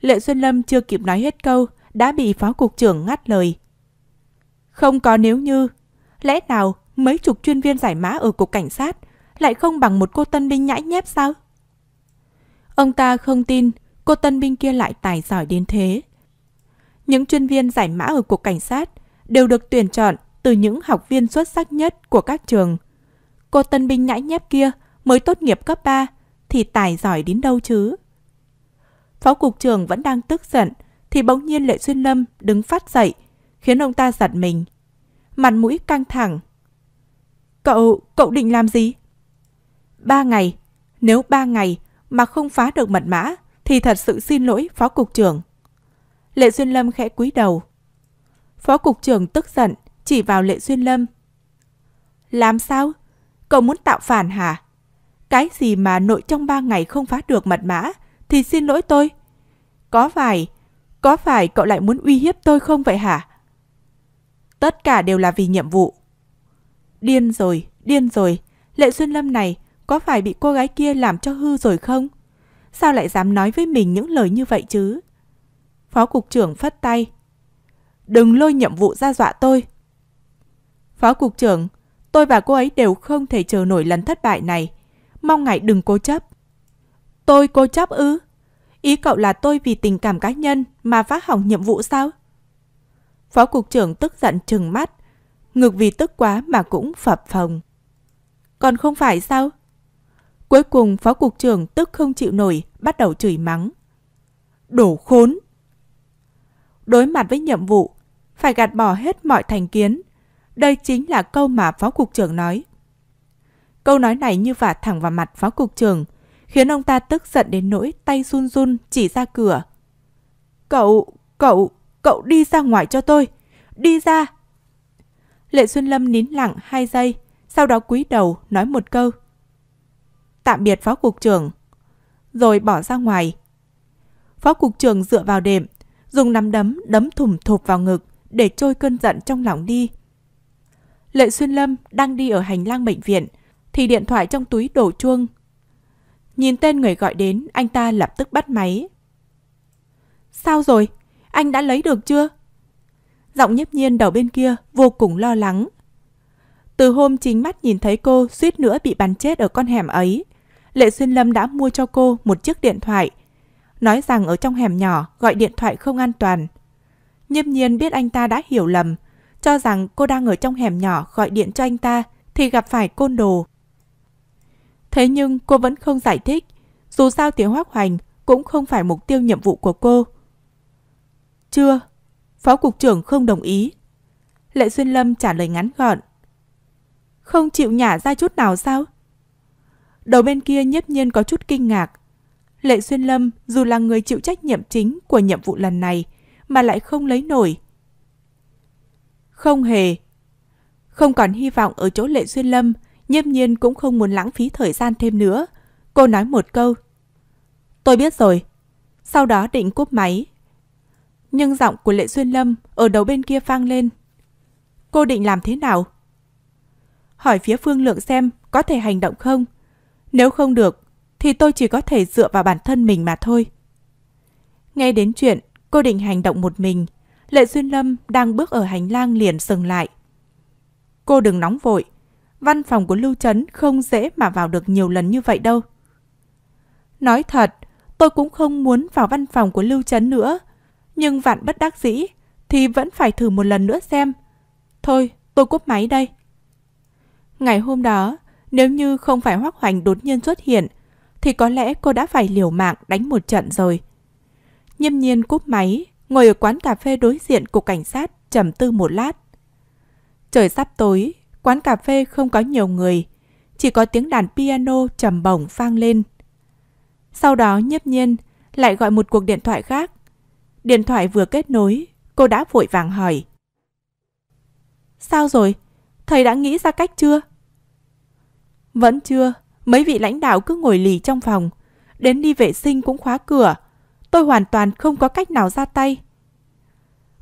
Lệ Xuân Lâm chưa kịp nói hết câu, đã bị phó cục trưởng ngắt lời. Không có nếu như. Lẽ nào mấy chục chuyên viên giải mã ở cục cảnh sát lại không bằng một cô tân binh nhãi nhép sao? Ông ta không tin cô tân binh kia lại tài giỏi đến thế. Những chuyên viên giải mã ở cục cảnh sát đều được tuyển chọn từ những học viên xuất sắc nhất của các trường. Cô tân binh nhãi nhép kia mới tốt nghiệp cấp 3 thì tài giỏi đến đâu chứ? Phó cục trưởng vẫn đang tức giận thì bỗng nhiên Lệ Xuyên Lâm đứng phát dậy khiến ông ta giật mình. Mặt mũi căng thẳng. Cậu, cậu định làm gì? Ba ngày. Nếu ba ngày mà không phá được mật mã thì thật sự xin lỗi phó cục trưởng. Lệ Xuyên Lâm khẽ cúi đầu. Phó cục trưởng tức giận chỉ vào Lệ Xuyên Lâm. Làm sao? Cậu muốn tạo phản hả? Cái gì mà nội trong ba ngày không phá được mật mã thì xin lỗi tôi. Có phải, có phải cậu lại muốn uy hiếp tôi không vậy hả? Tất cả đều là vì nhiệm vụ. Điên rồi, điên rồi. Lệ Xuyên Lâm này có phải bị cô gái kia làm cho hư rồi không? Sao lại dám nói với mình những lời như vậy chứ? Phó cục trưởng phất tay. Đừng lôi nhiệm vụ ra dọa tôi. Phó cục trưởng, tôi và cô ấy đều không thể chờ nổi lần thất bại này. Mong ngài đừng cố chấp. Tôi cô chấp ư? Ý cậu là tôi vì tình cảm cá nhân mà phá hỏng nhiệm vụ sao? Phó cục trưởng tức giận trừng mắt, ngực vì tức quá mà cũng phập phồng. Còn không phải sao? Cuối cùng phó cục trưởng tức không chịu nổi, bắt đầu chửi mắng. Đổ khốn! Đối mặt với nhiệm vụ, phải gạt bỏ hết mọi thành kiến. Đây chính là câu mà phó cục trưởng nói. Câu nói này như vả thẳng vào mặt phó cục trưởng, khiến ông ta tức giận đến nỗi tay run run chỉ ra cửa. Cậu, cậu, cậu đi ra ngoài cho tôi, đi ra. Lệ Xuân Lâm nín lặng hai giây, sau đó cúi đầu nói một câu. Tạm biệt phó cục trưởng. Rồi bỏ ra ngoài. Phó cục trưởng dựa vào đệm, dùng nắm đấm đấm thủng thụp vào ngực để trôi cơn giận trong lòng đi. Lệ Xuyên Lâm đang đi ở hành lang bệnh viện, thì điện thoại trong túi đổ chuông. Nhìn tên người gọi đến, anh ta lập tức bắt máy. Sao rồi? Anh đã lấy được chưa? Giọng nhiếp nhiên đầu bên kia vô cùng lo lắng. Từ hôm chính mắt nhìn thấy cô suýt nữa bị bắn chết ở con hẻm ấy, Lệ Xuyên Lâm đã mua cho cô một chiếc điện thoại. Nói rằng ở trong hẻm nhỏ gọi điện thoại không an toàn. Nhâm nhiên biết anh ta đã hiểu lầm, cho rằng cô đang ở trong hẻm nhỏ gọi điện cho anh ta thì gặp phải côn đồ. Thế nhưng cô vẫn không giải thích, dù sao Tiểu Hoác Hoành cũng không phải mục tiêu nhiệm vụ của cô. Chưa, Phó Cục trưởng không đồng ý. Lệ Xuyên Lâm trả lời ngắn gọn. Không chịu nhả ra chút nào sao? Đầu bên kia nhất nhiên có chút kinh ngạc. Lệ Xuyên Lâm dù là người chịu trách nhiệm chính của nhiệm vụ lần này mà lại không lấy nổi. Không hề. Không còn hy vọng ở chỗ Lệ Xuyên Lâm, Nhiêm nhiên cũng không muốn lãng phí thời gian thêm nữa. Cô nói một câu. Tôi biết rồi. Sau đó định cúp máy. Nhưng giọng của Lệ Xuyên Lâm ở đầu bên kia vang lên. Cô định làm thế nào? Hỏi phía Phương Lượng xem có thể hành động không? Nếu không được, thì tôi chỉ có thể dựa vào bản thân mình mà thôi. Nghe đến chuyện cô định hành động một mình, Lệ Xuyên Lâm đang bước ở hành lang liền dừng lại. Cô đừng nóng vội, văn phòng của Lưu Trấn không dễ mà vào được nhiều lần như vậy đâu. Nói thật, tôi cũng không muốn vào văn phòng của Lưu Trấn nữa, nhưng vạn bất đắc dĩ thì vẫn phải thử một lần nữa xem. Thôi, tôi cúp máy đây. Ngày hôm đó, nếu như không phải Hoắc Hoành đột nhiên xuất hiện, thì có lẽ cô đã phải liều mạng đánh một trận rồi. Nhâm nhiên cúp máy, ngồi ở quán cà phê đối diện cục cảnh sát trầm tư một lát. Trời sắp tối, quán cà phê không có nhiều người, chỉ có tiếng đàn piano trầm bổng vang lên. Sau đó nhấp nhiên lại gọi một cuộc điện thoại khác. Điện thoại vừa kết nối, cô đã vội vàng hỏi. Sao rồi? Thầy đã nghĩ ra cách chưa? Vẫn chưa, mấy vị lãnh đạo cứ ngồi lì trong phòng. Đến đi vệ sinh cũng khóa cửa. Tôi hoàn toàn không có cách nào ra tay.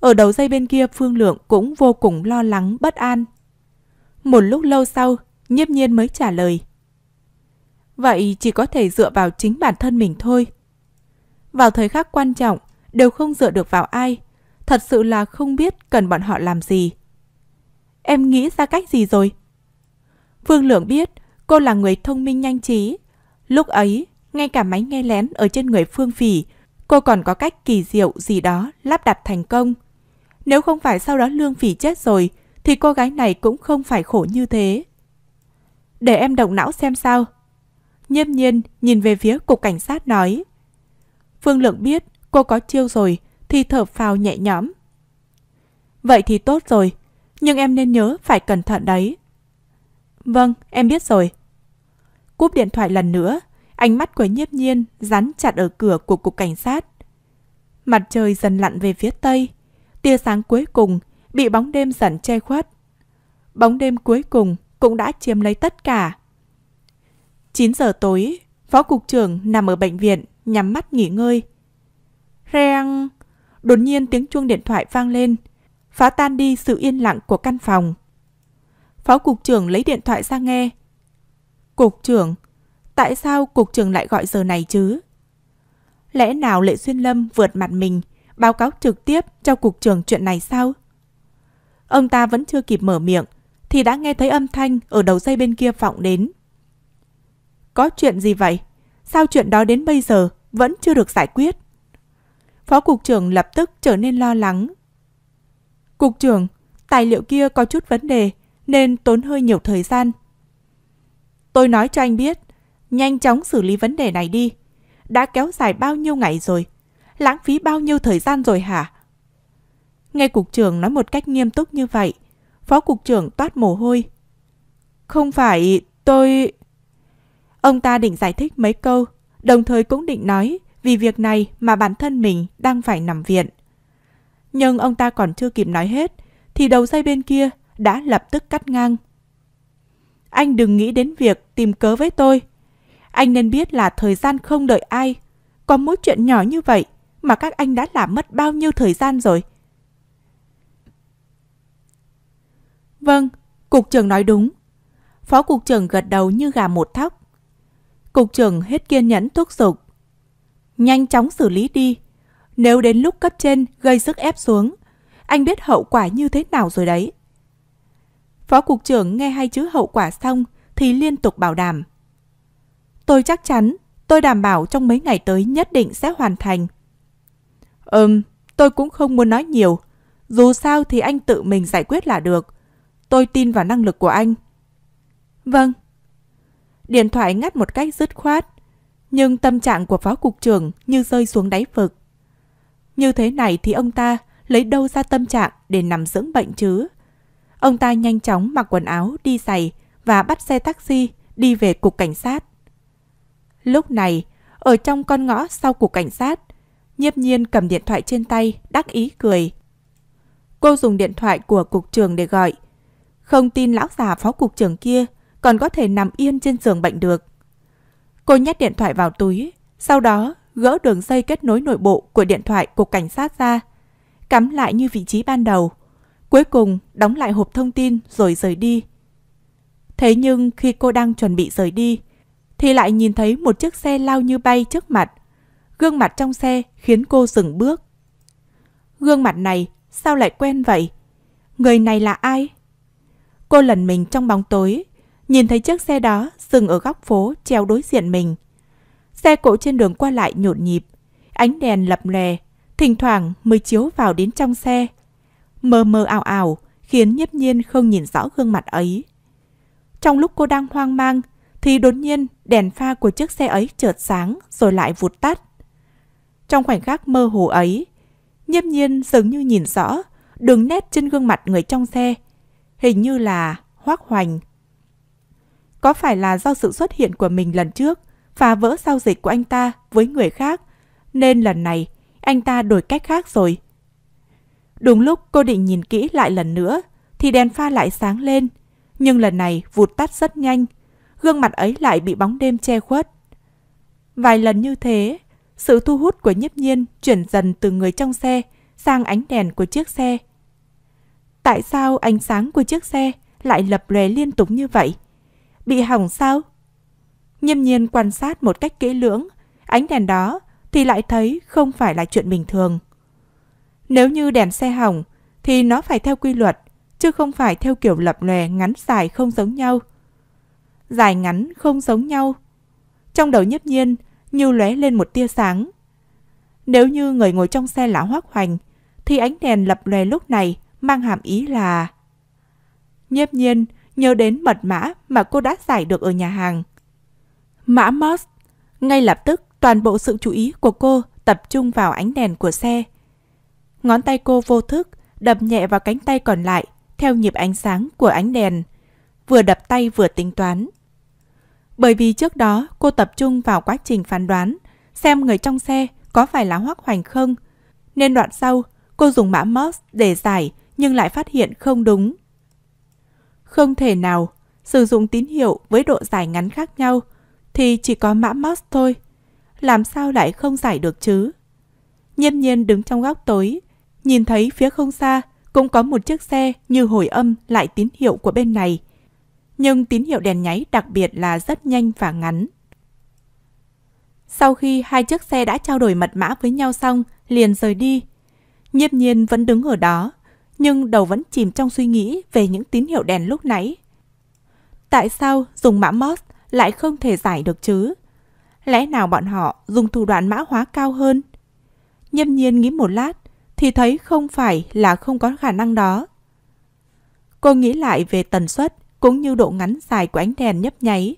Ở đầu dây bên kia Phương Lượng cũng vô cùng lo lắng, bất an. Một lúc lâu sau, nhiếp nhiên mới trả lời. Vậy chỉ có thể dựa vào chính bản thân mình thôi. Vào thời khắc quan trọng, đều không dựa được vào ai. Thật sự là không biết cần bọn họ làm gì. Em nghĩ ra cách gì rồi? Phương Lượng biết cô là người thông minh nhanh trí. Lúc ấy, ngay cả máy nghe lén ở trên người Phương Phỉ, cô còn có cách kỳ diệu gì đó lắp đặt thành công. Nếu không phải sau đó Lương Phỉ chết rồi, thì cô gái này cũng không phải khổ như thế. Để em động não xem sao. Nhiếp nhiên nhìn về phía cục cảnh sát nói. Phương Lượng biết cô có chiêu rồi thì thở phào nhẹ nhõm. Vậy thì tốt rồi, nhưng em nên nhớ phải cẩn thận đấy. Vâng, em biết rồi. Cúp điện thoại lần nữa, ánh mắt của nhiếp nhiên rắn chặt ở cửa của cục cảnh sát. Mặt trời dần lặn về phía tây, tia sáng cuối cùng bị bóng đêm dần che khuất. Bóng đêm cuối cùng cũng đã chiếm lấy tất cả. 9 giờ tối, phó cục trưởng nằm ở bệnh viện nhắm mắt nghỉ ngơi. Reng! Đột nhiên tiếng chuông điện thoại vang lên, phá tan đi sự yên lặng của căn phòng. Phó cục trưởng lấy điện thoại ra nghe. Cục trưởng, tại sao cục trưởng lại gọi giờ này chứ? Lẽ nào Lệ Xuyên Lâm vượt mặt mình, báo cáo trực tiếp cho cục trưởng chuyện này sao? Ông ta vẫn chưa kịp mở miệng, thì đã nghe thấy âm thanh ở đầu dây bên kia vọng đến. Có chuyện gì vậy? Sao chuyện đó đến bây giờ vẫn chưa được giải quyết? Phó cục trưởng lập tức trở nên lo lắng. Cục trưởng, tài liệu kia có chút vấn đề nên tốn hơi nhiều thời gian. Tôi nói cho anh biết, nhanh chóng xử lý vấn đề này đi. Đã kéo dài bao nhiêu ngày rồi? Lãng phí bao nhiêu thời gian rồi hả? Nghe cục trưởng nói một cách nghiêm túc như vậy, phó cục trưởng toát mồ hôi. Không phải tôi... Ông ta định giải thích mấy câu, đồng thời cũng định nói vì việc này mà bản thân mình đang phải nằm viện. Nhưng ông ta còn chưa kịp nói hết, thì đầu dây bên kia đã lập tức cắt ngang. Anh đừng nghĩ đến việc tìm cớ với tôi. Anh nên biết là thời gian không đợi ai. Có mỗi chuyện nhỏ như vậy mà các anh đã làm mất bao nhiêu thời gian rồi. Vâng, cục trưởng nói đúng. Phó cục trưởng gật đầu như gà một thóc. Cục trưởng hết kiên nhẫn thúc giục. Nhanh chóng xử lý đi. Nếu đến lúc cấp trên gây sức ép xuống, anh biết hậu quả như thế nào rồi đấy. Phó cục trưởng nghe hai chữ hậu quả xong thì liên tục bảo đảm. Tôi chắc chắn, tôi đảm bảo trong mấy ngày tới nhất định sẽ hoàn thành. Ừm, tôi cũng không muốn nói nhiều. Dù sao thì anh tự mình giải quyết là được. Tôi tin vào năng lực của anh. Vâng. Điện thoại ngắt một cách dứt khoát, nhưng tâm trạng của phó cục trưởng như rơi xuống đáy vực. Như thế này thì ông ta lấy đâu ra tâm trạng để nằm dưỡng bệnh chứ? Ông ta nhanh chóng mặc quần áo, đi giày và bắt xe taxi đi về cục cảnh sát. Lúc này, ở trong con ngõ sau cục cảnh sát, nhiếp nhiên cầm điện thoại trên tay, đắc ý cười. Cô dùng điện thoại của cục trưởng để gọi. Không tin lão già phó cục trưởng kia còn có thể nằm yên trên giường bệnh được. Cô nhét điện thoại vào túi, sau đó gỡ đường dây kết nối nội bộ của điện thoại cục cảnh sát ra, cắm lại như vị trí ban đầu. Cuối cùng đóng lại hộp thông tin rồi rời đi. Thế nhưng khi cô đang chuẩn bị rời đi, thì lại nhìn thấy một chiếc xe lao như bay trước mặt. Gương mặt trong xe khiến cô dừng bước. Gương mặt này sao lại quen vậy? Người này là ai? Cô lần mình trong bóng tối, nhìn thấy chiếc xe đó dừng ở góc phố treo đối diện mình. Xe cộ trên đường qua lại nhộn nhịp, ánh đèn lập lè, thỉnh thoảng mới chiếu vào đến trong xe. Mơ mơ ảo ảo, khiến nhiếp nhiên không nhìn rõ gương mặt ấy. Trong lúc cô đang hoang mang, thì đột nhiên đèn pha của chiếc xe ấy chợt sáng rồi lại vụt tắt. Trong khoảnh khắc mơ hồ ấy, nhiếp nhiên dường như nhìn rõ đường nét trên gương mặt người trong xe, hình như là hoác hoành. Có phải là do sự xuất hiện của mình lần trước phá vỡ giao dịch của anh ta với người khác, nên lần này anh ta đổi cách khác rồi. Đúng lúc cô định nhìn kỹ lại lần nữa, thì đèn pha lại sáng lên, nhưng lần này vụt tắt rất nhanh, gương mặt ấy lại bị bóng đêm che khuất. Vài lần như thế, sự thu hút của nhiếp nhiên chuyển dần từ người trong xe sang ánh đèn của chiếc xe. Tại sao ánh sáng của chiếc xe lại lập lòe liên tục như vậy? Bị hỏng sao? Nhâm nhiên quan sát một cách kỹ lưỡng, ánh đèn đó thì lại thấy không phải là chuyện bình thường. Nếu như đèn xe hỏng thì nó phải theo quy luật, chứ không phải theo kiểu lập lòe ngắn dài không giống nhau. dài ngắn không giống nhau. Trong đầu nhấp nhiên như lóe lên một tia sáng. Nếu như người ngồi trong xe là Hoác Hoành, thì ánh đèn lập lòe lúc này mang hàm ý là... Nhiếp nhiên nhớ đến mật mã mà cô đã giải được ở nhà hàng. Mã Moss. Ngay lập tức toàn bộ sự chú ý của cô tập trung vào ánh đèn của xe. Ngón tay cô vô thức đập nhẹ vào cánh tay còn lại theo nhịp ánh sáng của ánh đèn, vừa đập tay vừa tính toán. Bởi vì trước đó cô tập trung vào quá trình phán đoán xem người trong xe có phải là Hoác Hoành không, nên đoạn sau cô dùng mã Morse để giải nhưng lại phát hiện không đúng. Không thể nào sử dụng tín hiệu với độ dài ngắn khác nhau thì chỉ có mã Morse thôi. Làm sao lại không giải được chứ? Nhiêm nhiên đứng trong góc tối, nhìn thấy phía không xa cũng có một chiếc xe như hồi âm lại tín hiệu của bên này. Nhưng tín hiệu đèn nháy đặc biệt là rất nhanh và ngắn. Sau khi hai chiếc xe đã trao đổi mật mã với nhau xong, liền rời đi. Nhiếp nhiên vẫn đứng ở đó, nhưng đầu vẫn chìm trong suy nghĩ về những tín hiệu đèn lúc nãy. Tại sao dùng mã MOS lại không thể giải được chứ? Lẽ nào bọn họ dùng thủ đoạn mã hóa cao hơn? Nhâm nhiên nghĩ một lát, thì thấy không phải là không có khả năng đó. Cô nghĩ lại về tần suất cũng như độ ngắn dài của ánh đèn nhấp nháy.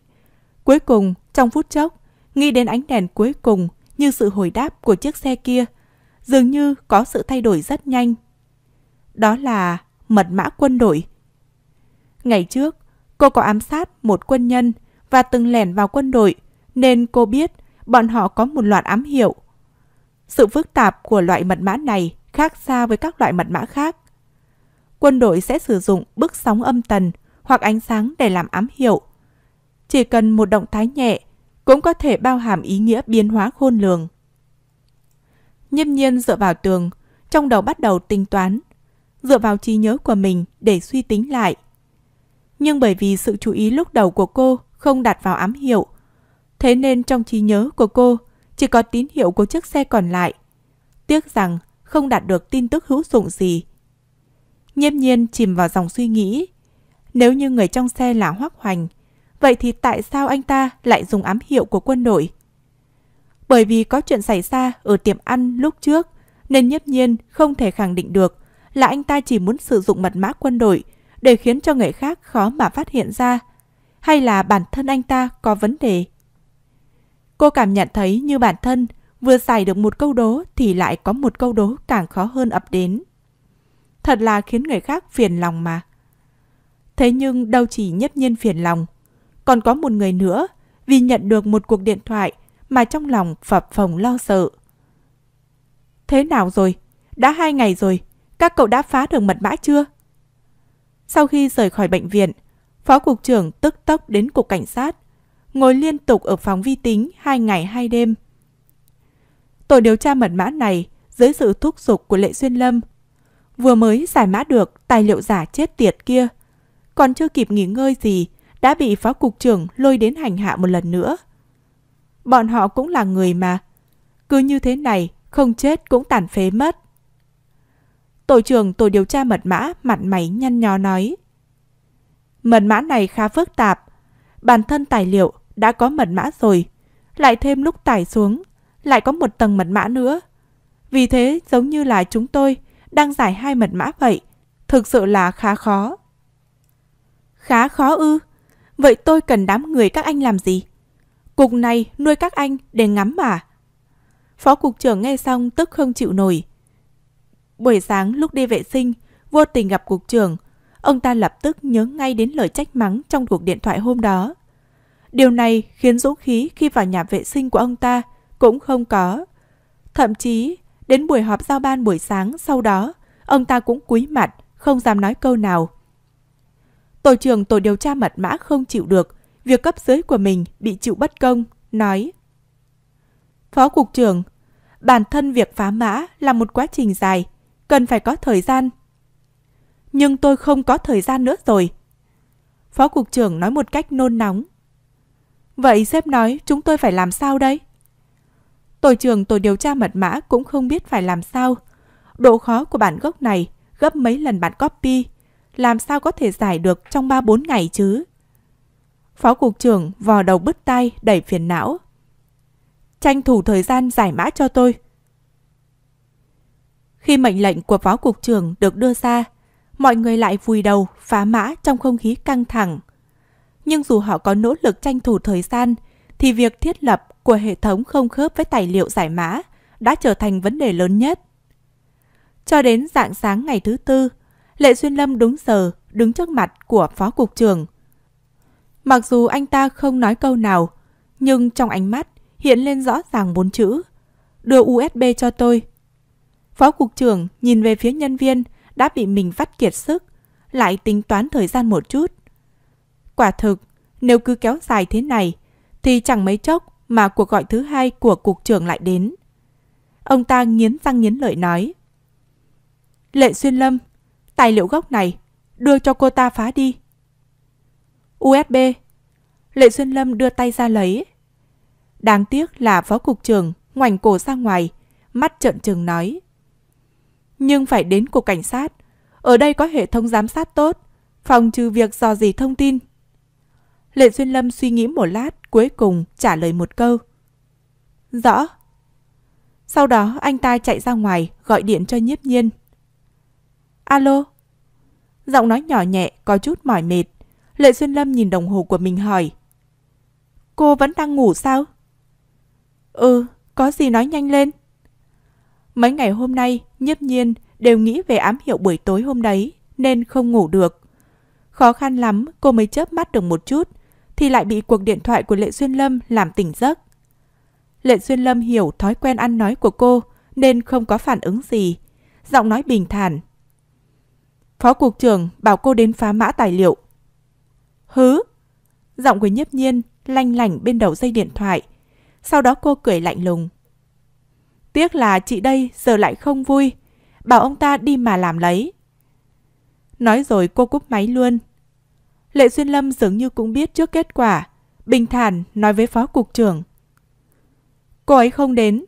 Cuối cùng, trong phút chốc, nghĩ đến ánh đèn cuối cùng như sự hồi đáp của chiếc xe kia, dường như có sự thay đổi rất nhanh. Đó là mật mã quân đội. Ngày trước, cô có ám sát một quân nhân và từng lẻn vào quân đội, nên cô biết bọn họ có một loạt ám hiệu. Sự phức tạp của loại mật mã này khác xa với các loại mật mã khác. Quân đội sẽ sử dụng bức sóng âm tần hoặc ánh sáng để làm ám hiệu. Chỉ cần một động thái nhẹ cũng có thể bao hàm ý nghĩa biến hóa khôn lường. Nhiêm nhiên dựa vào tường, trong đầu bắt đầu tính toán, dựa vào trí nhớ của mình để suy tính lại. Nhưng bởi vì sự chú ý lúc đầu của cô không đặt vào ám hiệu, thế nên trong trí nhớ của cô chỉ có tín hiệu của chiếc xe còn lại. Tiếc rằng không đạt được tin tức hữu dụng gì. Nhiêm nhiên chìm vào dòng suy nghĩ. Nếu như người trong xe là Hoác Hoành, vậy thì tại sao anh ta lại dùng ám hiệu của quân đội? Bởi vì có chuyện xảy ra ở tiệm ăn lúc trước, nên nhiếp nhiên không thể khẳng định được là anh ta chỉ muốn sử dụng mật mã quân đội để khiến cho người khác khó mà phát hiện ra, hay là bản thân anh ta có vấn đề. Cô cảm nhận thấy như bản thân vừa giải được một câu đố thì lại có một câu đố càng khó hơn ập đến. Thật là khiến người khác phiền lòng mà. Thế nhưng đâu chỉ nhất nhiên phiền lòng, còn có một người nữa vì nhận được một cuộc điện thoại mà trong lòng phập phồng lo sợ. Thế nào rồi? Đã hai ngày rồi, các cậu đã phá được mật mã chưa? Sau khi rời khỏi bệnh viện, Phó Cục trưởng tức tốc đến Cục Cảnh sát, ngồi liên tục ở phòng vi tính hai ngày hai đêm. Tổ điều tra mật mã này dưới sự thúc giục của Lệ Xuyên Lâm vừa mới giải mã được tài liệu giả chết tiệt kia. Còn chưa kịp nghỉ ngơi gì đã bị phó cục trưởng lôi đến hành hạ một lần nữa. Bọn họ cũng là người mà. Cứ như thế này không chết cũng tàn phế mất. Tổ trưởng tổ điều tra mật mã mặt mày nhăn nhó nói. Mật mã này khá phức tạp. Bản thân tài liệu đã có mật mã rồi. Lại thêm lúc tải xuống lại có một tầng mật mã nữa. Vì thế giống như là chúng tôi đang giải hai mật mã vậy, thực sự là khá khó. Khá khó ư? Vậy tôi cần đám người các anh làm gì? Cục này nuôi các anh để ngắm mà. Phó cục trưởng nghe xong tức không chịu nổi. Buổi sáng lúc đi vệ sinh, vô tình gặp cục trưởng, ông ta lập tức nhớ ngay đến lời trách mắng trong cuộc điện thoại hôm đó. Điều này khiến dũng khí khi vào nhà vệ sinh của ông ta cũng không có. Thậm chí, đến buổi họp giao ban buổi sáng sau đó, ông ta cũng cúi mặt, không dám nói câu nào. Tổ trưởng tổ điều tra mật mã không chịu được, việc cấp dưới của mình bị chịu bất công, nói. Phó cục trưởng, bản thân việc phá mã là một quá trình dài, cần phải có thời gian. Nhưng tôi không có thời gian nữa rồi. Phó cục trưởng nói một cách nôn nóng. Vậy sếp nói chúng tôi phải làm sao đây? Tổ trưởng tổ điều tra mật mã cũng không biết phải làm sao. Độ khó của bản gốc này gấp mấy lần bản copy, làm sao có thể giải được trong 3-4 ngày chứ? Phó cục trưởng vò đầu bứt tay đẩy phiền não. Tranh thủ thời gian giải mã cho tôi. Khi mệnh lệnh của phó cục trưởng được đưa ra, mọi người lại vùi đầu phá mã trong không khí căng thẳng. Nhưng dù họ có nỗ lực tranh thủ thời gian, thì việc thiết lập của hệ thống không khớp với tài liệu giải mã đã trở thành vấn đề lớn nhất. Cho đến dạng sáng ngày thứ tư, Lệ Xuyên Lâm đúng giờ đứng trước mặt của phó cục trưởng. Mặc dù anh ta không nói câu nào, nhưng trong ánh mắt hiện lên rõ ràng bốn chữ. Đưa USB cho tôi. Phó cục trưởng nhìn về phía nhân viên đã bị mình vắt kiệt sức, lại tính toán thời gian một chút. Quả thực, nếu cứ kéo dài thế này, thì chẳng mấy chốc mà cuộc gọi thứ hai của cục trưởng lại đến. Ông ta nghiến răng nghiến lợi nói. Lệ Xuyên Lâm, tài liệu gốc này, đưa cho cô ta phá đi. USB. Lệ Xuyên Lâm đưa tay ra lấy. Đáng tiếc là phó cục trưởng ngoảnh cổ ra ngoài, mắt trợn trừng nói. Nhưng phải đến cục cảnh sát, ở đây có hệ thống giám sát tốt, phòng trừ việc dò dỉ thông tin. Lệ Xuyên Lâm suy nghĩ một lát, cuối cùng trả lời một câu. Rõ. Sau đó anh ta chạy ra ngoài gọi điện cho nhiếp nhiên. Alo? Giọng nói nhỏ nhẹ, có chút mỏi mệt. Lệ Xuyên Lâm nhìn đồng hồ của mình hỏi. Cô vẫn đang ngủ sao? Ừ, có gì nói nhanh lên. Mấy ngày hôm nay, nhiếp nhiên đều nghĩ về ám hiệu buổi tối hôm đấy, nên không ngủ được. Khó khăn lắm, cô mới chớp mắt được một chút, thì lại bị cuộc điện thoại của Lệ Xuyên Lâm làm tỉnh giấc. Lệ Xuyên Lâm hiểu thói quen ăn nói của cô, nên không có phản ứng gì. Giọng nói bình thản. Phó cục trưởng bảo cô đến phá mã tài liệu. Hứ! Giọng của nhiếp nhiên lanh lảnh bên đầu dây điện thoại. Sau đó cô cười lạnh lùng. Tiếc là chị đây giờ lại không vui. Bảo ông ta đi mà làm lấy. Nói rồi cô cúp máy luôn. Lệ Xuyên Lâm dường như cũng biết trước kết quả. Bình thản nói với phó cục trưởng. Cô ấy không đến.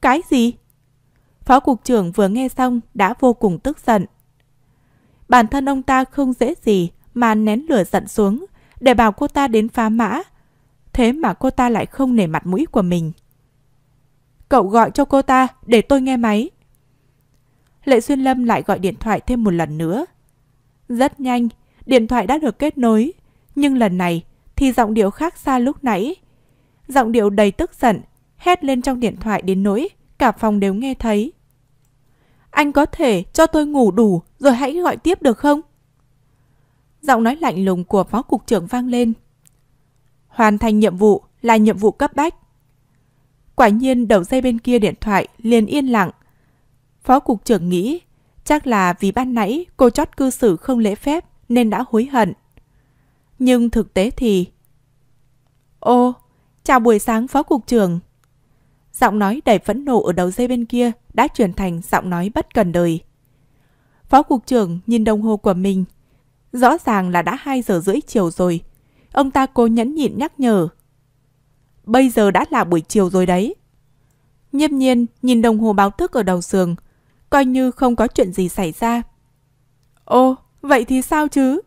Cái gì? Phó cục trưởng vừa nghe xong đã vô cùng tức giận. Bản thân ông ta không dễ gì mà nén lửa giận xuống để bảo cô ta đến phá mã. Thế mà cô ta lại không nể mặt mũi của mình. Cậu gọi cho cô ta để tôi nghe máy. Lệ Xuyên Lâm lại gọi điện thoại thêm một lần nữa. Rất nhanh, điện thoại đã được kết nối. Nhưng lần này thì giọng điệu khác xa lúc nãy. Giọng điệu đầy tức giận, hét lên trong điện thoại đến nỗi cả phòng đều nghe thấy. Anh có thể cho tôi ngủ đủ rồi hãy gọi tiếp được không? Giọng nói lạnh lùng của phó cục trưởng vang lên. Hoàn thành nhiệm vụ là nhiệm vụ cấp bách. Quả nhiên đầu dây bên kia điện thoại liền yên lặng. Phó cục trưởng nghĩ chắc là vì ban nãy cô chót cư xử không lễ phép nên đã hối hận. Nhưng thực tế thì... Ô, chào buổi sáng phó cục trưởng. Giọng nói đầy phẫn nộ ở đầu dây bên kia đã chuyển thành giọng nói bất cần đời. Phó cục trưởng nhìn đồng hồ của mình. Rõ ràng là đã 2 giờ rưỡi chiều rồi. Ông ta cố nhẫn nhịn nhắc nhở. Bây giờ đã là buổi chiều rồi đấy. Nhiêm nhiên nhìn đồng hồ báo thức ở đầu giường, coi như không có chuyện gì xảy ra. Ô, vậy thì sao chứ?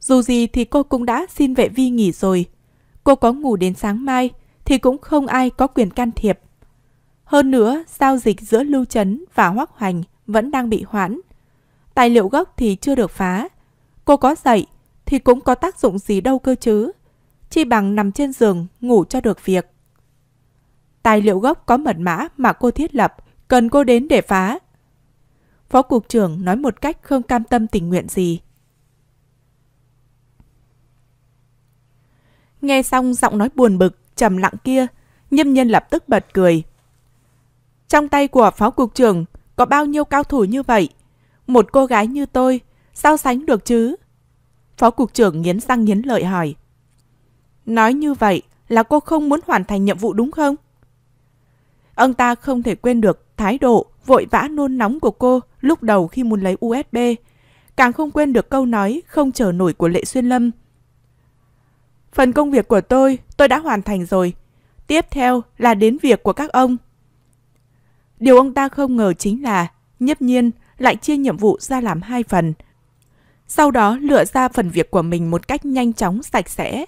Dù gì thì cô cũng đã xin vệ vi nghỉ rồi. Cô có ngủ đến sáng mai thì cũng không ai có quyền can thiệp. Hơn nữa, giao dịch giữa Lưu Trấn và Hoắc Hoành vẫn đang bị hoãn. Tài liệu gốc thì chưa được phá. Cô có dậy thì cũng có tác dụng gì đâu cơ chứ. Chi bằng nằm trên giường ngủ cho được việc. Tài liệu gốc có mật mã mà cô thiết lập, cần cô đến để phá. Phó cục trưởng nói một cách không cam tâm tình nguyện gì. Nghe xong giọng nói buồn bực, trầm lặng kia, nhâm nhân lập tức bật cười. Trong tay của phó cục trưởng có bao nhiêu cao thủ như vậy? Một cô gái như tôi, sao sánh được chứ? Phó cục trưởng nghiến răng nghiến lợi hỏi. Nói như vậy là cô không muốn hoàn thành nhiệm vụ đúng không? Ông ta không thể quên được thái độ vội vã nôn nóng của cô lúc đầu khi muốn lấy USB. Càng không quên được câu nói không chờ nổi của Lệ Xuyên Lâm. Phần công việc của tôi, tôi đã hoàn thành rồi. Tiếp theo là đến việc của các ông. Điều ông ta không ngờ chính là Nhấp nhiên lại chia nhiệm vụ ra làm hai phần. sau đó lựa ra phần việc của mình một cách nhanh chóng sạch sẽ.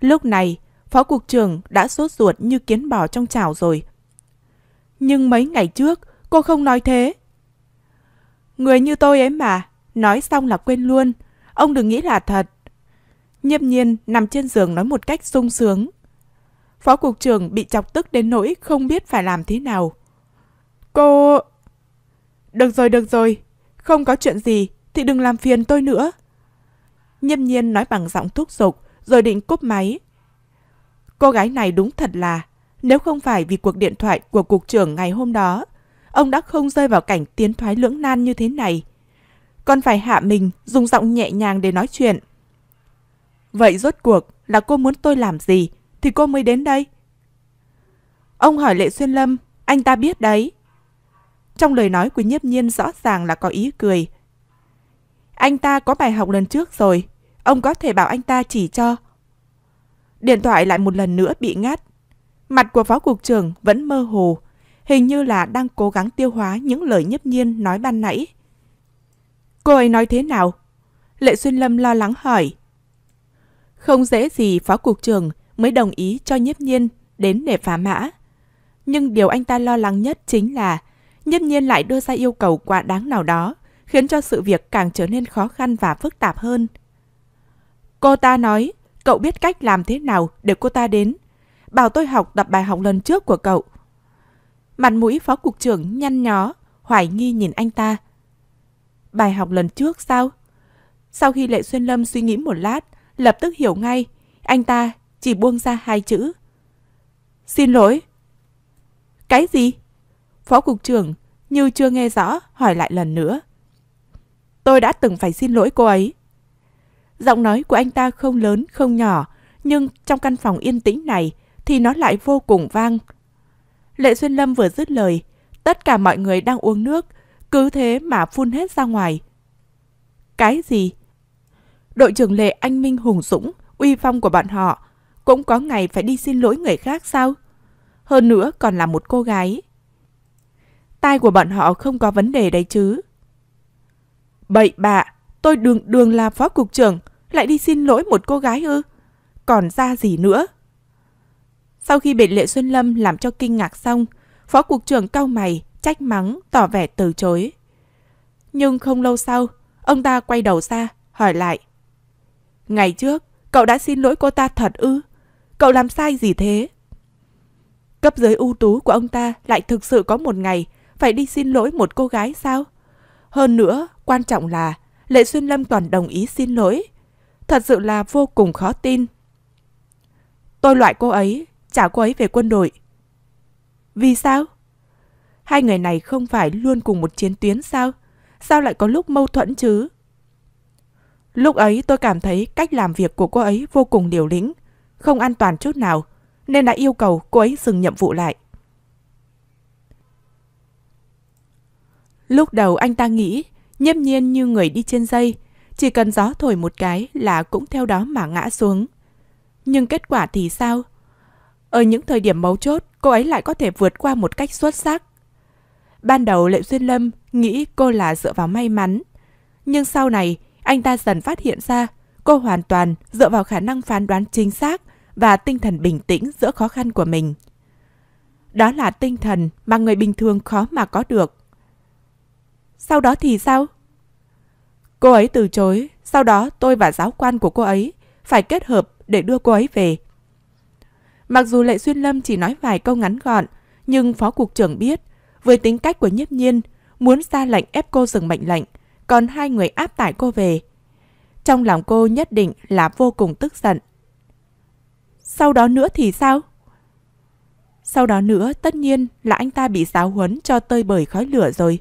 Lúc này, phó cục trưởng đã sốt ruột như kiến bò trong chảo rồi. Nhưng mấy ngày trước, cô không nói thế. Người như tôi ấy mà, nói xong là quên luôn. Ông đừng nghĩ là thật. Nhiếp nhiên nằm trên giường nói một cách sung sướng. Phó cục trưởng bị chọc tức đến nỗi không biết phải làm thế nào. Cô... Được rồi, được rồi. Không có chuyện gì thì đừng làm phiền tôi nữa. Nhiếp nhiên nói bằng giọng thúc giục rồi định cúp máy. Cô gái này đúng thật là, nếu không phải vì cuộc điện thoại của cục trưởng ngày hôm đó, ông đã không rơi vào cảnh tiến thoái lưỡng nan như thế này. Còn phải hạ mình, dùng giọng nhẹ nhàng để nói chuyện. Vậy rốt cuộc là cô muốn tôi làm gì thì cô mới đến đây? Ông hỏi Lệ Xuyên Lâm, anh ta biết đấy. Trong lời nói của nhiếp nhiên rõ ràng là có ý cười. Anh ta có bài học lần trước rồi, ông có thể bảo anh ta chỉ cho. Điện thoại lại một lần nữa bị ngắt. Mặt của phó cục trưởng vẫn mơ hồ, hình như là đang cố gắng tiêu hóa những lời nhấp nhiên nói ban nãy. Cô ấy nói thế nào? Lệ Xuyên Lâm lo lắng hỏi. Không dễ gì phó cục trưởng mới đồng ý cho nhiếp nhiên đến để phá mã. Nhưng điều anh ta lo lắng nhất chính là nhiếp nhiên lại đưa ra yêu cầu quá đáng nào đó, khiến cho sự việc càng trở nên khó khăn và phức tạp hơn. Cô ta nói, cậu biết cách làm thế nào để cô ta đến. Bảo tôi học tập bài học lần trước của cậu. Mặt mũi phó cục trưởng nhăn nhó, hoài nghi nhìn anh ta. Bài học lần trước sao? Sau khi Lệ Xuyên Lâm suy nghĩ một lát, lập tức hiểu ngay, anh ta chỉ buông ra hai chữ. Xin lỗi. Cái gì? Phó cục trưởng như chưa nghe rõ hỏi lại lần nữa. Tôi đã từng phải xin lỗi cô ấy. Giọng nói của anh ta không lớn không nhỏ, nhưng trong căn phòng yên tĩnh này thì nó lại vô cùng vang. Lệ Xuyên Lâm vừa dứt lời, tất cả mọi người đang uống nước, cứ thế mà phun hết ra ngoài. Cái gì? Đội trưởng Lệ anh Minh hùng dũng, uy phong của bọn họ, cũng có ngày phải đi xin lỗi người khác sao? Hơn nữa còn là một cô gái. Tai của bọn họ không có vấn đề đấy chứ. Bậy bạ, tôi đường đường là phó cục trưởng, lại đi xin lỗi một cô gái ư? Còn ra gì nữa? Sau khi bị Lệ Xuân Lâm làm cho kinh ngạc xong, phó cục trưởng cau mày, trách mắng, tỏ vẻ từ chối. Nhưng không lâu sau, ông ta quay đầu ra, hỏi lại. Ngày trước, cậu đã xin lỗi cô ta thật ư? Cậu làm sai gì thế? Cấp dưới ưu tú của ông ta lại thực sự có một ngày phải đi xin lỗi một cô gái sao? Hơn nữa, quan trọng là Lệ Xuyên Lâm còn đồng ý xin lỗi. Thật sự là vô cùng khó tin. Tôi loại cô ấy, trả cô ấy về quân đội. Vì sao? Hai người này không phải luôn cùng một chiến tuyến sao? Sao lại có lúc mâu thuẫn chứ? Lúc ấy tôi cảm thấy cách làm việc của cô ấy vô cùng liều lĩnh, không an toàn chút nào, nên đã yêu cầu cô ấy dừng nhiệm vụ lại. Lúc đầu anh ta nghĩ, nhiếp nhiên như người đi trên dây, chỉ cần gió thổi một cái là cũng theo đó mà ngã xuống. Nhưng kết quả thì sao? Ở những thời điểm mấu chốt, cô ấy lại có thể vượt qua một cách xuất sắc. Ban đầu Lệ Xuyên Lâm nghĩ cô là dựa vào may mắn. Nhưng sau này, anh ta dần phát hiện ra cô hoàn toàn dựa vào khả năng phán đoán chính xác và tinh thần bình tĩnh giữa khó khăn của mình. Đó là tinh thần mà người bình thường khó mà có được. Sau đó thì sao? Cô ấy từ chối, sau đó tôi và giáo quan của cô ấy phải kết hợp để đưa cô ấy về. Mặc dù Lệ Xuyên Lâm chỉ nói vài câu ngắn gọn, nhưng Phó Cục trưởng biết, với tính cách của nhiếp nhiên, muốn ra lệnh ép cô dừng mệnh lệnh, còn hai người áp tải cô về. Trong lòng cô nhất định là vô cùng tức giận. Sau đó nữa thì sao? Sau đó nữa tất nhiên là anh ta bị giáo huấn cho tơi bời khói lửa rồi.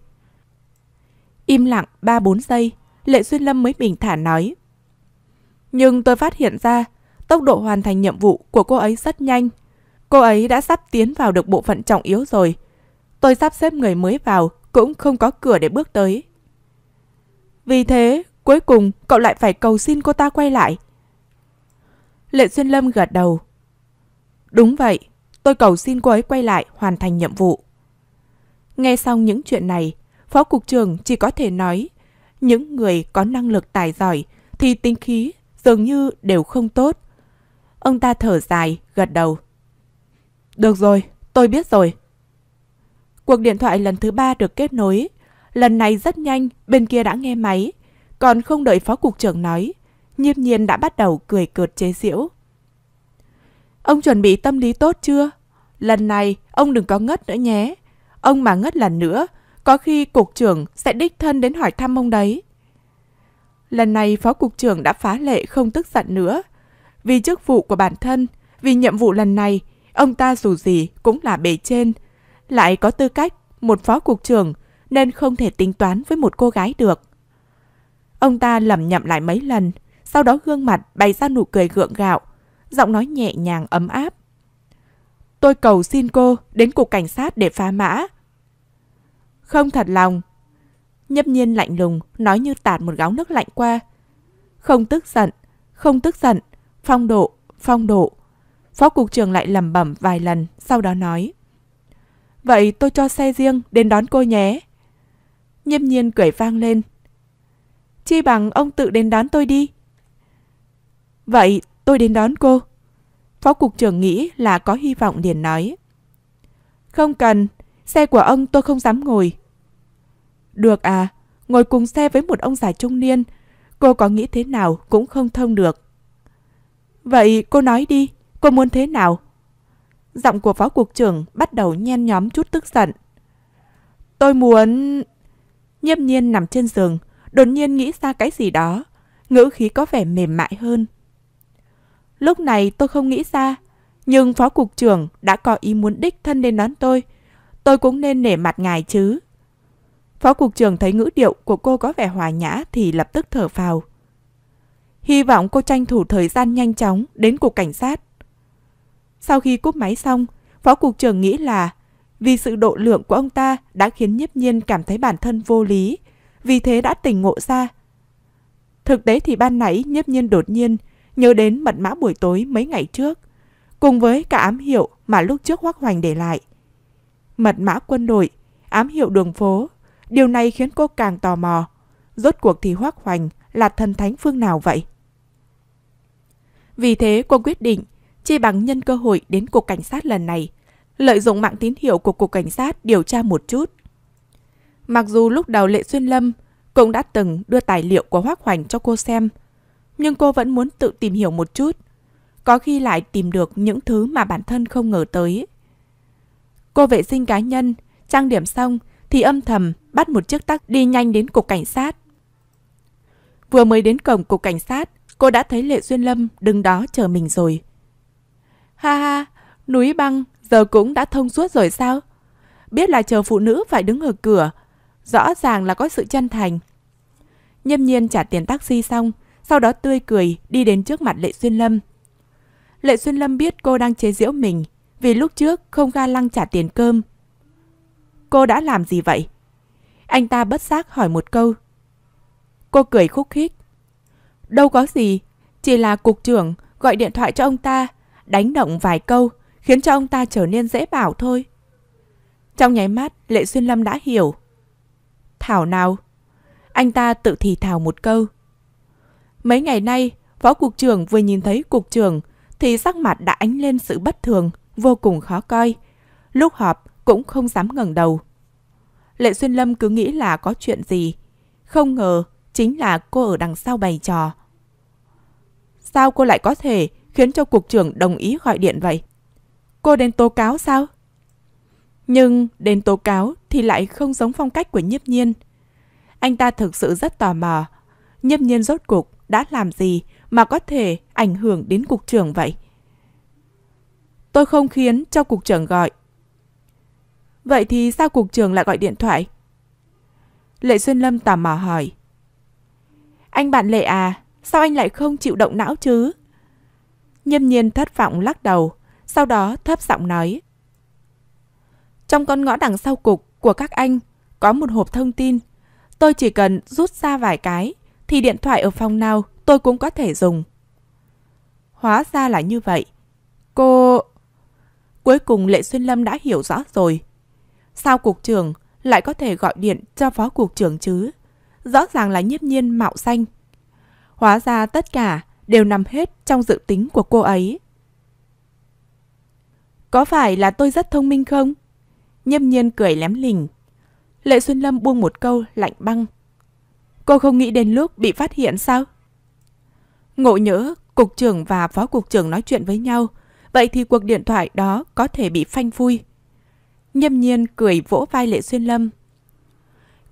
Im lặng 3-4 giây, Lệ Xuyên Lâm mới bình thản nói. Nhưng tôi phát hiện ra, tốc độ hoàn thành nhiệm vụ của cô ấy rất nhanh. Cô ấy đã sắp tiến vào được bộ phận trọng yếu rồi. Tôi sắp xếp người mới vào, cũng không có cửa để bước tới. Vì thế, cuối cùng cậu lại phải cầu xin cô ta quay lại. Lệ Xuyên Lâm gật đầu. Đúng vậy, tôi cầu xin cô ấy quay lại hoàn thành nhiệm vụ. Nghe xong những chuyện này, Phó Cục trưởng chỉ có thể nói, những người có năng lực tài giỏi thì tính khí dường như đều không tốt. Ông ta thở dài, gật đầu. Được rồi, tôi biết rồi. Cuộc điện thoại lần thứ ba được kết nối. Lần này rất nhanh, bên kia đã nghe máy. Còn không đợi phó cục trưởng nói, nhiếp nhiên đã bắt đầu cười cợt chế giễu. Ông chuẩn bị tâm lý tốt chưa? Lần này, ông đừng có ngất nữa nhé. Ông mà ngất lần nữa, có khi cục trưởng sẽ đích thân đến hỏi thăm ông đấy. Lần này phó cục trưởng đã phá lệ không tức giận nữa. Vì chức vụ của bản thân, vì nhiệm vụ lần này, ông ta dù gì cũng là bề trên. Lại có tư cách một phó cục trưởng nên không thể tính toán với một cô gái được. Ông ta lẩm nhẩm lại mấy lần, sau đó gương mặt bày ra nụ cười gượng gạo, giọng nói nhẹ nhàng ấm áp. Tôi cầu xin cô đến cục cảnh sát để phá mã. Không thật lòng. Nhấp nhiên lạnh lùng, nói như tạt một gáo nước lạnh qua. Không tức giận, không tức giận, phong độ, phong độ. Phó cục trưởng lại lẩm bẩm vài lần, sau đó nói. Vậy tôi cho xe riêng đến đón cô nhé. Nhâm nhiên cười vang lên. Chi bằng ông tự đến đón tôi đi. Vậy tôi đến đón cô. Phó cục trưởng nghĩ là có hy vọng liền nói. Không cần, xe của ông tôi không dám ngồi. Được à, ngồi cùng xe với một ông già trung niên, cô có nghĩ thế nào cũng không thông được. Vậy cô nói đi, cô muốn thế nào? Giọng của phó cục trưởng bắt đầu nhen nhóm chút tức giận. Tôi muốn... Nhiếp nhiên nằm trên giường, đột nhiên nghĩ ra cái gì đó. Ngữ khí có vẻ mềm mại hơn. Lúc này tôi không nghĩ ra, nhưng phó cục trưởng đã có ý muốn đích thân đến đón tôi. Tôi cũng nên nể mặt ngài chứ. Phó cục trưởng thấy ngữ điệu của cô có vẻ hòa nhã thì lập tức thở phào. Hy vọng cô tranh thủ thời gian nhanh chóng đến cục cảnh sát. Sau khi cúp máy xong, phó cục trưởng nghĩ là vì sự độ lượng của ông ta đã khiến nhiếp nhiên cảm thấy bản thân vô lý, vì thế đã tỉnh ngộ ra. Thực tế thì ban nãy nhiếp nhiên đột nhiên nhớ đến mật mã buổi tối mấy ngày trước, cùng với cả ám hiệu mà lúc trước Hoác Hoành để lại. Mật mã quân đội, ám hiệu đường phố, điều này khiến cô càng tò mò. Rốt cuộc thì Hoác Hoành là thần thánh phương nào vậy? Vì thế cô quyết định chi bằng nhân cơ hội đến cục cảnh sát lần này, lợi dụng mạng tín hiệu của cục cảnh sát điều tra một chút. Mặc dù lúc đầu Lệ Xuyên Lâm cũng đã từng đưa tài liệu của Hoác Hoành cho cô xem, nhưng cô vẫn muốn tự tìm hiểu một chút. Có khi lại tìm được những thứ mà bản thân không ngờ tới. Cô vệ sinh cá nhân, trang điểm xong thì âm thầm bắt một chiếc tắc đi nhanh đến cục cảnh sát. Vừa mới đến cổng cục cảnh sát, cô đã thấy Lệ Duyên Lâm đứng đó chờ mình rồi. Ha ha, núi băng giờ cũng đã thông suốt rồi sao? Biết là chờ phụ nữ phải đứng ở cửa, rõ ràng là có sự chân thành. Nhâm nhiên trả tiền taxi xong, sau đó tươi cười đi đến trước mặt Lệ Xuyên Lâm. Lệ Xuyên Lâm biết cô đang chế giễu mình vì lúc trước không ga lăng trả tiền cơm. Cô đã làm gì vậy? Anh ta bất giác hỏi một câu. Cô cười khúc khích. Đâu có gì, chỉ là cục trưởng gọi điện thoại cho ông ta, đánh động vài câu, khiến cho ông ta trở nên dễ bảo thôi. Trong nháy mắt, Lệ Xuyên Lâm đã hiểu. Thảo nào? Anh ta tự thì thào một câu. Mấy ngày nay, phó cục trưởng vừa nhìn thấy cục trưởng thì sắc mặt đã ánh lên sự bất thường, vô cùng khó coi. Lúc họp cũng không dám ngẩng đầu. Lệ Xuyên Lâm cứ nghĩ là có chuyện gì. Không ngờ chính là cô ở đằng sau bày trò. Sao cô lại có thể khiến cho cục trưởng đồng ý gọi điện vậy? Cô đến tố cáo sao? Nhưng đến tố cáo thì lại không giống phong cách của nhiếp nhiên. Anh ta thực sự rất tò mò. Nhiếp nhiên rốt cục đã làm gì mà có thể ảnh hưởng đến cục trưởng vậy? Tôi không khiến cho cục trưởng gọi. Vậy thì sao cục trưởng lại gọi điện thoại? Lệ Xuyên Lâm tò mò hỏi. Anh bạn Lệ à, sao anh lại không chịu động não chứ? Nhâm nhiên thất vọng lắc đầu, sau đó thấp giọng nói. Trong con ngõ đằng sau cục của các anh có một hộp thông tin. Tôi chỉ cần rút ra vài cái thì điện thoại ở phòng nào tôi cũng có thể dùng. Hóa ra là như vậy. Cô... Cuối cùng Lệ Xuyên Lâm đã hiểu rõ rồi. Sao cục trưởng lại có thể gọi điện cho phó cục trưởng chứ? rõ ràng là nhiếp nhiên mạo xanh. Hóa ra tất cả đều nằm hết trong dự tính của cô ấy. Có phải là tôi rất thông minh không? Nhiếp nhiên cười lém lình. Lệ Xuân Lâm buông một câu lạnh băng. Cô không nghĩ đến lúc bị phát hiện sao? Ngộ nhỡ, cục trưởng và phó cục trưởng nói chuyện với nhau, vậy thì cuộc điện thoại đó có thể bị phanh phui. Nhâm nhiên cười vỗ vai Lệ Xuyên Lâm.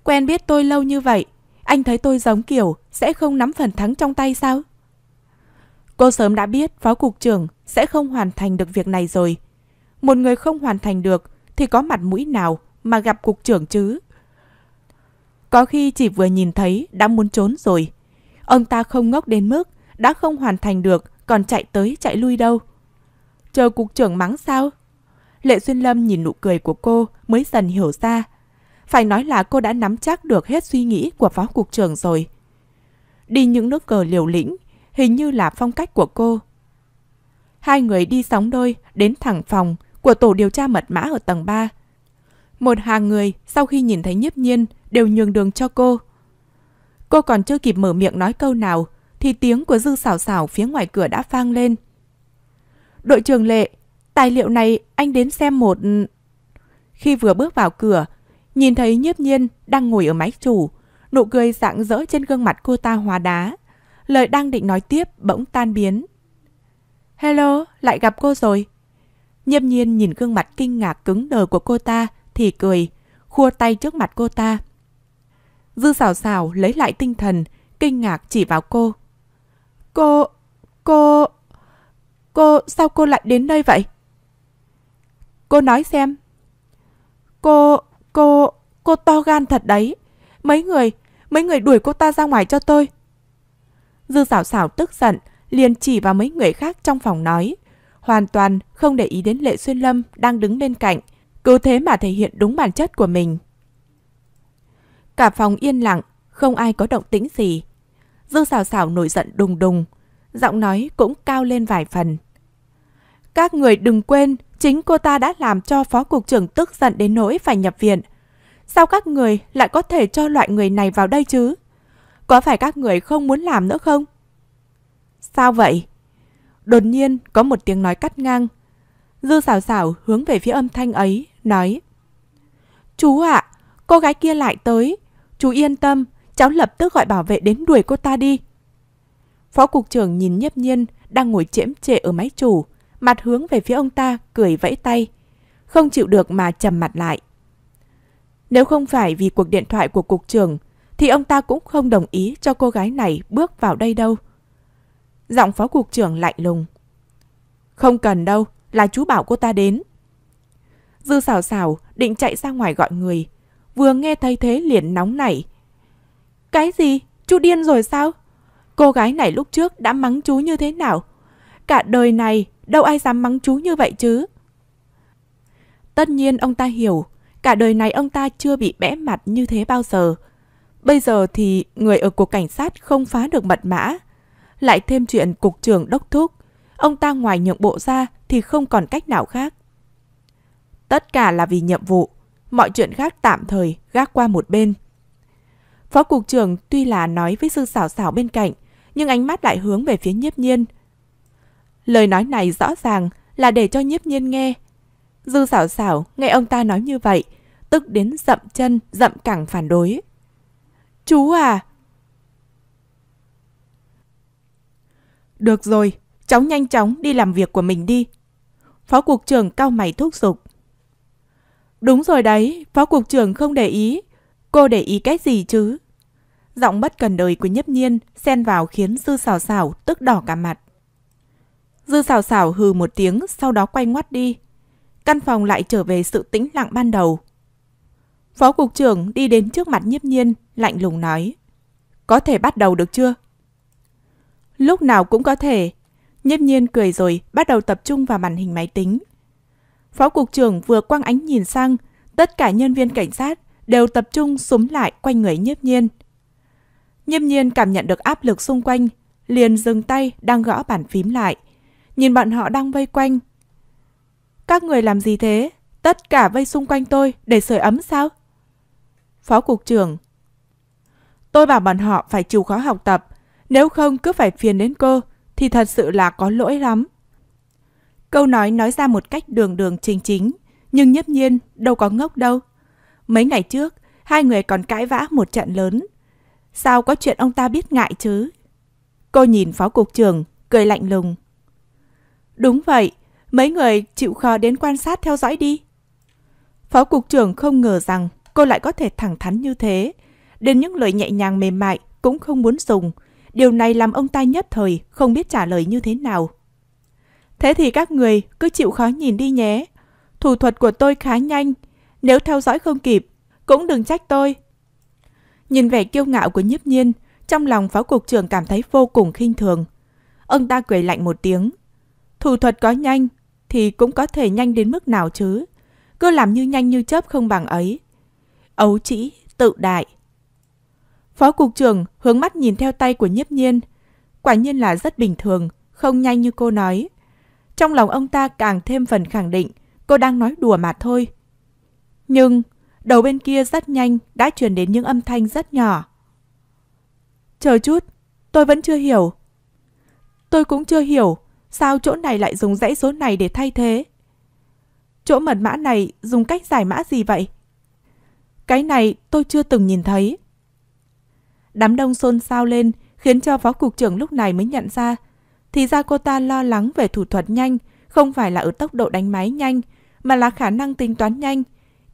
Quen biết tôi lâu như vậy, anh thấy tôi giống kiểu sẽ không nắm phần thắng trong tay sao? Cô sớm đã biết phó cục trưởng sẽ không hoàn thành được việc này rồi. Một người không hoàn thành được thì có mặt mũi nào mà gặp cục trưởng chứ? Có khi chỉ vừa nhìn thấy đã muốn trốn rồi. Ông ta không ngốc đến mức đã không hoàn thành được còn chạy tới chạy lui đâu. Chờ cục trưởng mắng sao? Lệ Xuyên Lâm nhìn nụ cười của cô mới dần hiểu ra. Phải nói là cô đã nắm chắc được hết suy nghĩ của phó cục trưởng rồi. Đi những nước cờ liều lĩnh, hình như là phong cách của cô. Hai người đi sóng đôi đến thẳng phòng của tổ điều tra mật mã ở tầng 3. Một hàng người sau khi nhìn thấy nhiếp nhiên đều nhường đường cho cô. Cô còn chưa kịp mở miệng nói câu nào thì tiếng của dư xảo xảo phía ngoài cửa đã vang lên. Đội trưởng Lệ, tài liệu này anh đến xem một... Khi vừa bước vào cửa, nhìn thấy nhiếp nhiên đang ngồi ở máy chủ, nụ cười rạng rỡ trên gương mặt cô ta hóa đá. Lời đang định nói tiếp bỗng tan biến. Hello, lại gặp cô rồi. Nhiếp nhiên nhìn gương mặt kinh ngạc cứng đờ của cô ta thì cười, khua tay trước mặt cô ta. Dư xào xào lấy lại tinh thần, kinh ngạc chỉ vào cô. Cô... cô... Cô... sao cô lại đến đây vậy? Cô nói xem. Cô... cô... cô to gan thật đấy. Mấy người... mấy người đuổi cô ta ra ngoài cho tôi. Dư xảo xảo tức giận, liền chỉ vào mấy người khác trong phòng nói. Hoàn toàn không để ý đến Lệ Xuyên Lâm đang đứng bên cạnh. Cứ thế mà thể hiện đúng bản chất của mình. Cả phòng yên lặng, không ai có động tĩnh gì. Dư xào xào nổi giận đùng đùng, giọng nói cũng cao lên vài phần. Các người đừng quên, chính cô ta đã làm cho phó cục trưởng tức giận đến nỗi phải nhập viện. Sao các người lại có thể cho loại người này vào đây chứ? Có phải các người không muốn làm nữa không? Sao vậy? Đột nhiên có một tiếng nói cắt ngang. Dư xảo xảo hướng về phía âm thanh ấy, nói. Chú ạ, à, cô gái kia lại tới. Chú yên tâm, cháu lập tức gọi bảo vệ đến đuổi cô ta đi. Phó cục trưởng nhìn nhiếp nhiên đang ngồi chễm trệ ở máy chủ, mặt hướng về phía ông ta cười vẫy tay. Không chịu được mà trầm mặt lại. Nếu không phải vì cuộc điện thoại của cục trưởng thì ông ta cũng không đồng ý cho cô gái này bước vào đây đâu. Giọng phó cục trưởng lạnh lùng. Không cần đâu, là chú bảo cô ta đến. Dư xào xào định chạy ra ngoài gọi người. Vừa nghe thấy thế liền nóng nảy. Cái gì? Chú điên rồi sao? Cô gái này lúc trước đã mắng chú như thế nào? Cả đời này đâu ai dám mắng chú như vậy chứ? Tất nhiên ông ta hiểu, cả đời này ông ta chưa bị bẽ mặt như thế bao giờ. Bây giờ thì người ở cục cảnh sát không phá được mật mã. Lại thêm chuyện cục trưởng đốc thúc. Ông ta ngoài nhượng bộ ra thì không còn cách nào khác. Tất cả là vì nhiệm vụ. Mọi chuyện khác tạm thời gác qua một bên. Phó cục trưởng tuy là nói với sư xảo xảo bên cạnh, nhưng ánh mắt lại hướng về phía nhiếp nhiên. Lời nói này rõ ràng là để cho nhiếp nhiên nghe. Dư xảo xảo nghe ông ta nói như vậy, tức đến dậm chân, dậm cẳng phản đối. Chú à! Được rồi, cháu nhanh chóng đi làm việc của mình đi. Phó cục trưởng cao mày thúc giục. Đúng rồi đấy, phó cục trưởng không để ý. Cô để ý cái gì chứ? Giọng bất cần đời của nhấp nhiên xen vào khiến dư xào xào tức đỏ cả mặt. Dư xào xào hừ một tiếng sau đó quay ngoắt đi. Căn phòng lại trở về sự tĩnh lặng ban đầu. Phó cục trưởng đi đến trước mặt nhiếp nhiên, lạnh lùng nói. Có thể bắt đầu được chưa? Lúc nào cũng có thể. Nhiếp nhiên cười rồi bắt đầu tập trung vào màn hình máy tính. Phó cục trưởng vừa quăng ánh nhìn sang, tất cả nhân viên cảnh sát đều tập trung súng lại quanh người nhiếp nhiên. Nhiếp nhiên cảm nhận được áp lực xung quanh, liền dừng tay đang gõ bàn phím lại. Nhìn bọn họ đang vây quanh. Các người làm gì thế? Tất cả vây xung quanh tôi để sưởi ấm sao? Phó cục trưởng. Tôi bảo bọn họ phải chịu khó học tập, nếu không cứ phải phiền đến cô thì thật sự là có lỗi lắm. Câu nói nói ra một cách đường đường chính chính, nhưng nhấp nhiên đâu có ngốc đâu. Mấy ngày trước, hai người còn cãi vã một trận lớn. Sao có chuyện ông ta biết ngại chứ? Cô nhìn phó cục trưởng, cười lạnh lùng. Đúng vậy, mấy người chịu khó đến quan sát theo dõi đi. Phó cục trưởng không ngờ rằng cô lại có thể thẳng thắn như thế. Đến những lời nhẹ nhàng mềm mại cũng không muốn dùng. Điều này làm ông ta nhất thời không biết trả lời như thế nào. Thế thì các người cứ chịu khó nhìn đi nhé. Thủ thuật của tôi khá nhanh. Nếu theo dõi không kịp, cũng đừng trách tôi. Nhìn vẻ kiêu ngạo của nhiếp nhiên, trong lòng phó cục trưởng cảm thấy vô cùng khinh thường. Ông ta cười lạnh một tiếng. Thủ thuật có nhanh, thì cũng có thể nhanh đến mức nào chứ. Cứ làm như nhanh như chớp không bằng ấy. Ấu trĩ, tự đại. Phó cục trưởng hướng mắt nhìn theo tay của nhiếp nhiên. Quả nhiên là rất bình thường, không nhanh như cô nói. Trong lòng ông ta càng thêm phần khẳng định cô đang nói đùa mà thôi. Nhưng đầu bên kia rất nhanh đã truyền đến những âm thanh rất nhỏ. Chờ chút, tôi vẫn chưa hiểu. Tôi cũng chưa hiểu sao chỗ này lại dùng dãy số này để thay thế. Chỗ mật mã này dùng cách giải mã gì vậy? Cái này tôi chưa từng nhìn thấy. Đám đông xôn xao lên khiến cho phó cục trưởng lúc này mới nhận ra. Thì ra cô ta lo lắng về thủ thuật nhanh, không phải là ở tốc độ đánh máy nhanh, mà là khả năng tính toán nhanh.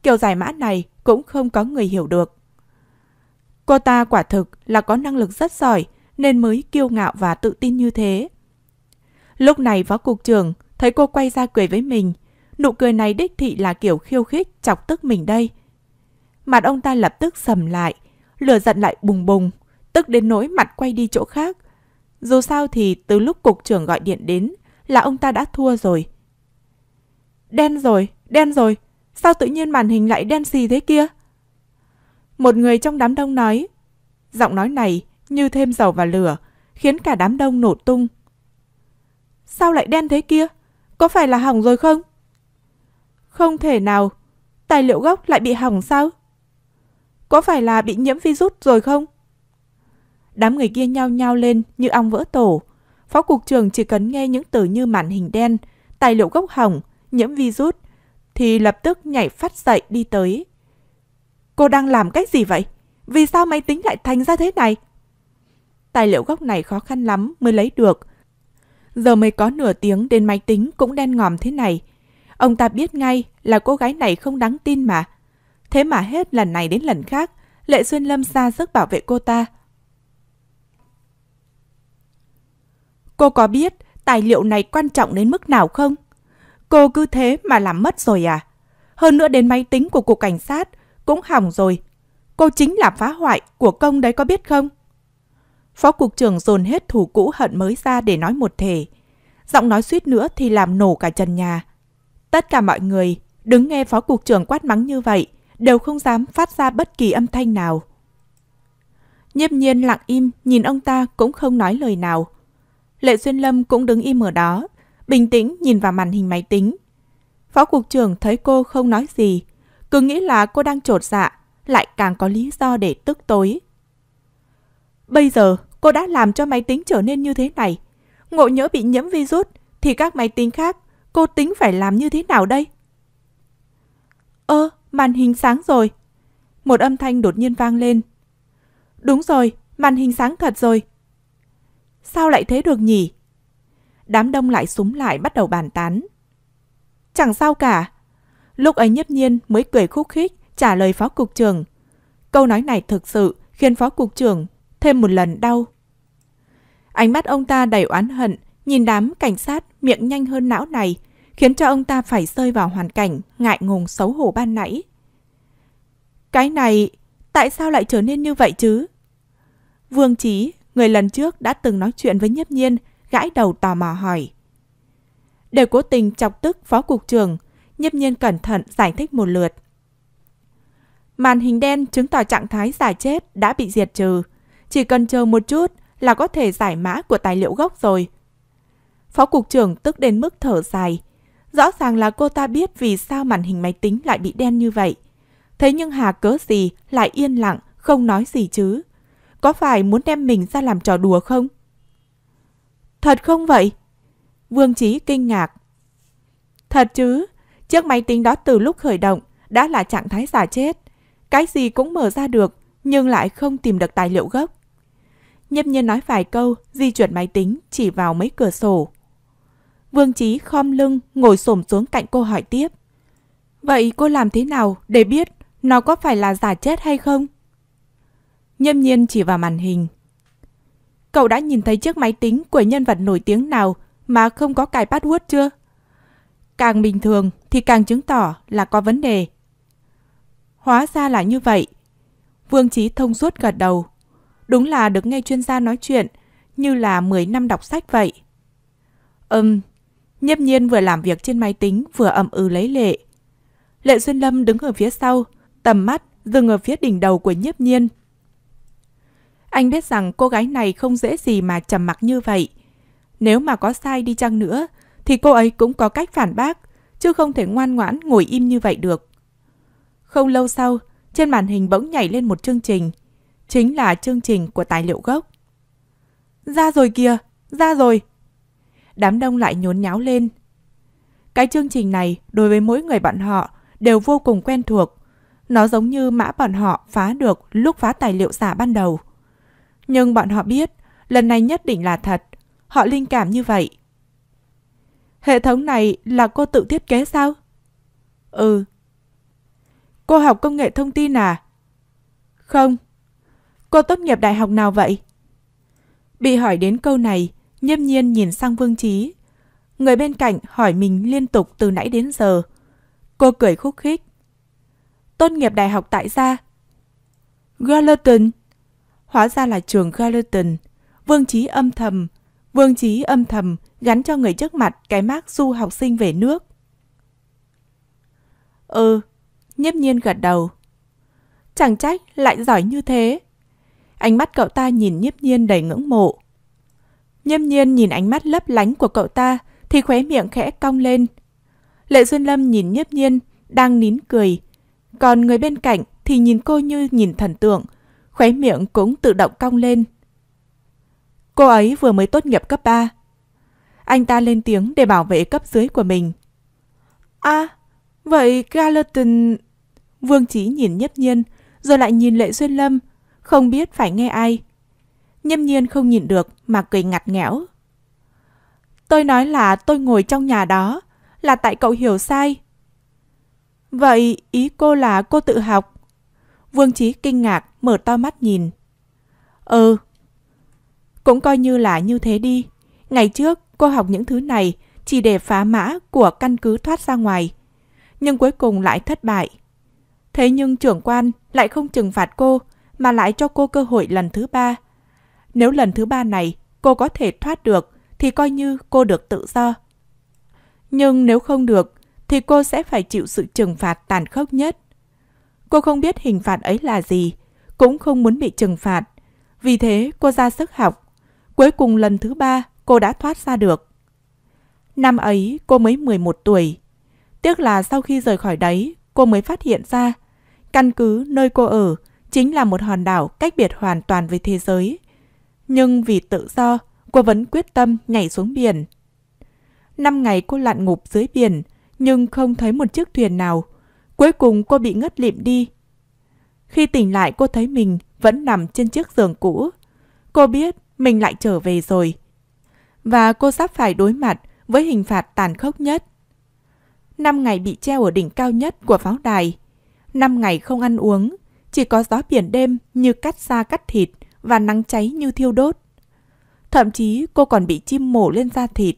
Kiểu giải mã này cũng không có người hiểu được. Cô ta quả thực là có năng lực rất giỏi nên mới kiêu ngạo và tự tin như thế. Lúc này phó cục trưởng thấy cô quay ra cười với mình. Nụ cười này đích thị là kiểu khiêu khích chọc tức mình đây. Mặt ông ta lập tức sầm lại, lửa giận lại bùng bùng, tức đến nỗi mặt quay đi chỗ khác. Dù sao thì từ lúc cục trưởng gọi điện đến là ông ta đã thua rồi. Đen rồi, đen rồi, sao tự nhiên màn hình lại đen xì thế kia? Một người trong đám đông nói. Giọng nói này như thêm dầu vào lửa, khiến cả đám đông nổ tung. Sao lại đen thế kia? Có phải là hỏng rồi không? Không thể nào. Tài liệu gốc lại bị hỏng sao? Có phải là bị nhiễm virus rồi không? Đám người kia nhao nhao lên như ong vỡ tổ. Phó cục trưởng chỉ cần nghe những từ như màn hình đen, tài liệu gốc hỏng, nhiễm virus, thì lập tức nhảy phát dậy đi tới. Cô đang làm cách gì vậy? Vì sao máy tính lại thành ra thế này? Tài liệu gốc này khó khăn lắm mới lấy được. Giờ mới có nửa tiếng đến máy tính cũng đen ngòm thế này. Ông ta biết ngay là cô gái này không đáng tin mà. Thế mà hết lần này đến lần khác, Lệ Xuyên Lâm ra sức bảo vệ cô ta. Cô có biết tài liệu này quan trọng đến mức nào không? Cô cứ thế mà làm mất rồi à? Hơn nữa đến máy tính của cục cảnh sát cũng hỏng rồi. Cô chính là phá hoại của công đấy có biết không? Phó cục trưởng dồn hết thủ cũ hận mới ra để nói một thể. Giọng nói suýt nữa thì làm nổ cả trần nhà. Tất cả mọi người đứng nghe phó cục trưởng quát mắng như vậy đều không dám phát ra bất kỳ âm thanh nào. Nhiếp nhiên lặng im nhìn ông ta cũng không nói lời nào. Lệ Xuyên Lâm cũng đứng im ở đó, bình tĩnh nhìn vào màn hình máy tính. Phó cục trưởng thấy cô không nói gì, cứ nghĩ là cô đang trột dạ, lại càng có lý do để tức tối. Bây giờ cô đã làm cho máy tính trở nên như thế này. Ngộ nhỡ bị nhiễm virus thì các máy tính khác cô tính phải làm như thế nào đây? Ơ, màn hình sáng rồi. Một âm thanh đột nhiên vang lên. Đúng rồi, màn hình sáng thật rồi. Sao lại thế được nhỉ? Đám đông lại súng lại bắt đầu bàn tán. Chẳng sao cả. Lúc ấy nhất nhiên mới cười khúc khích trả lời phó cục trưởng. Câu nói này thực sự khiến phó cục trưởng thêm một lần đau. Ánh mắt ông ta đầy oán hận, nhìn đám cảnh sát miệng nhanh hơn não này, khiến cho ông ta phải rơi vào hoàn cảnh ngại ngùng xấu hổ ban nãy. Cái này, tại sao lại trở nên như vậy chứ? Vương Chí, người lần trước đã từng nói chuyện với Nhiếp Nhiên, gãi đầu tò mò hỏi. Để cố tình chọc tức phó cục trưởng, Nhiếp Nhiên cẩn thận giải thích một lượt. Màn hình đen chứng tỏ trạng thái giả chết đã bị diệt trừ. Chỉ cần chờ một chút là có thể giải mã của tài liệu gốc rồi. Phó cục trưởng tức đến mức thở dài. Rõ ràng là cô ta biết vì sao màn hình máy tính lại bị đen như vậy. Thế nhưng hà cớ gì lại yên lặng, không nói gì chứ. có phải muốn đem mình ra làm trò đùa không? Thật không vậy? Vương Chí kinh ngạc. Thật chứ, chiếc máy tính đó từ lúc khởi động đã là trạng thái giả chết. Cái gì cũng mở ra được, nhưng lại không tìm được tài liệu gốc. Nhâm nhiên nói vài câu, di chuyển máy tính chỉ vào mấy cửa sổ. Vương Chí khom lưng, ngồi xổm xuống cạnh cô hỏi tiếp. Vậy cô làm thế nào để biết nó có phải là giả chết hay không? Nhâm nhiên chỉ vào màn hình. Cậu đã nhìn thấy chiếc máy tính của nhân vật nổi tiếng nào mà không có cài password chưa? Càng bình thường thì càng chứng tỏ là có vấn đề. Hóa ra là như vậy. Vương Chí thông suốt gật đầu. Đúng là được nghe chuyên gia nói chuyện, như là 10 năm đọc sách vậy. Ừm, nhấp nhiên vừa làm việc trên máy tính vừa ẩm ừ lấy lệ. Lệ Xuân Lâm đứng ở phía sau, tầm mắt dừng ở phía đỉnh đầu của nhiếp nhiên. Anh biết rằng cô gái này không dễ gì mà trầm mặc như vậy. Nếu mà có sai đi chăng nữa, thì cô ấy cũng có cách phản bác, chứ không thể ngoan ngoãn ngồi im như vậy được. Không lâu sau, trên màn hình bỗng nhảy lên một chương trình. Chính là chương trình của tài liệu gốc. Ra rồi kìa, ra rồi. Đám đông lại nhốn nháo lên. Cái chương trình này đối với mỗi người bọn họ đều vô cùng quen thuộc. Nó giống như mã bọn họ phá được lúc phá tài liệu giả ban đầu. Nhưng bọn họ biết, lần này nhất định là thật. Họ linh cảm như vậy. Hệ thống này là cô tự thiết kế sao? Ừ. Cô học công nghệ thông tin à? Không. Cô tốt nghiệp đại học nào vậy? Bị hỏi đến câu này, nhiêm nhiên nhìn sang Vương Trí. Người bên cạnh hỏi mình liên tục từ nãy đến giờ. Cô cười khúc khích. Tốt nghiệp đại học tại gia. Gallatin. Hóa ra là trường Gallatin. Vương Trí âm thầm. Vương Trí âm thầm gắn cho người trước mặt cái mác du học sinh về nước. Ừ, nhiếp nhiên gật đầu. Chẳng trách lại giỏi như thế. Ánh mắt cậu ta nhìn nhiếp nhiên đầy ngưỡng mộ. Nhiếp nhiên nhìn ánh mắt lấp lánh của cậu ta thì khóe miệng khẽ cong lên. Lệ Xuân Lâm nhìn nhiếp nhiên, đang nín cười. Còn người bên cạnh thì nhìn cô như nhìn thần tượng, khóe miệng cũng tự động cong lên. Cô ấy vừa mới tốt nghiệp cấp 3. Anh ta lên tiếng để bảo vệ cấp dưới của mình. À, vậy Gallatin... Vương Chí nhìn nhấp nhiên, rồi lại nhìn Lệ Duyên Lâm, không biết phải nghe ai. Nhâm nhiên không nhìn được mà cười ngặt nghẽo. Tôi nói là tôi ngồi trong nhà đó, là tại cậu hiểu sai. Vậy ý cô là cô tự học? Vương Chí kinh ngạc, mở to mắt nhìn. Ừ. Cũng coi như là như thế đi. Ngày trước, cô học những thứ này chỉ để phá mã của căn cứ thoát ra ngoài. Nhưng cuối cùng lại thất bại. Thế nhưng trưởng quan lại không trừng phạt cô, mà lại cho cô cơ hội lần thứ ba. Nếu lần thứ ba này cô có thể thoát được, thì coi như cô được tự do. Nhưng nếu không được, thì cô sẽ phải chịu sự trừng phạt tàn khốc nhất. Cô không biết hình phạt ấy là gì, cũng không muốn bị trừng phạt. Vì thế cô ra sức học. Cuối cùng lần thứ ba cô đã thoát ra được. Năm ấy cô mới 11 tuổi. Tiếc là sau khi rời khỏi đấy, cô mới phát hiện ra căn cứ nơi cô ở chính là một hòn đảo cách biệt hoàn toàn với thế giới. Nhưng vì tự do, cô vẫn quyết tâm nhảy xuống biển. Năm ngày cô lặn ngụp dưới biển, nhưng không thấy một chiếc thuyền nào. Cuối cùng cô bị ngất lịm đi. Khi tỉnh lại cô thấy mình vẫn nằm trên chiếc giường cũ. Cô biết mình lại trở về rồi. Và cô sắp phải đối mặt với hình phạt tàn khốc nhất. Năm ngày bị treo ở đỉnh cao nhất của pháo đài. Năm ngày không ăn uống, chỉ có gió biển đêm như cắt da cắt thịt và nắng cháy như thiêu đốt. Thậm chí cô còn bị chim mổ lên da thịt.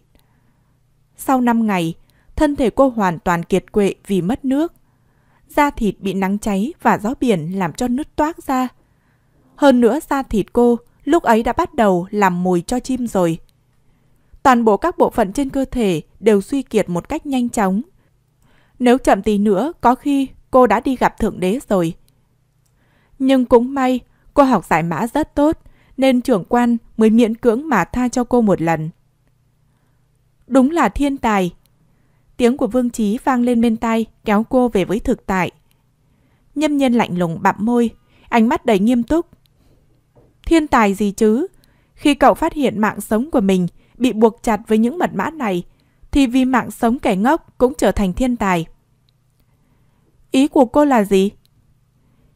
Sau 5 ngày, thân thể cô hoàn toàn kiệt quệ vì mất nước. Da thịt bị nắng cháy và gió biển làm cho nứt toác ra. Hơn nữa da thịt cô lúc ấy đã bắt đầu làm mùi cho chim rồi. Toàn bộ các bộ phận trên cơ thể đều suy kiệt một cách nhanh chóng. Nếu chậm tí nữa, có khi cô đã đi gặp Thượng Đế rồi. Nhưng cũng may, cô học giải mã rất tốt, nên trưởng quan mới miễn cưỡng mà tha cho cô một lần. Đúng là thiên tài. Tiếng của Vương Trí vang lên bên tai, kéo cô về với thực tại. Nhâm nhân lạnh lùng bặm môi, ánh mắt đầy nghiêm túc. Thiên tài gì chứ? Khi cậu phát hiện mạng sống của mình bị buộc chặt với những mật mã này, thì vì mạng sống kẻ ngốc cũng trở thành thiên tài. Ý của cô là gì?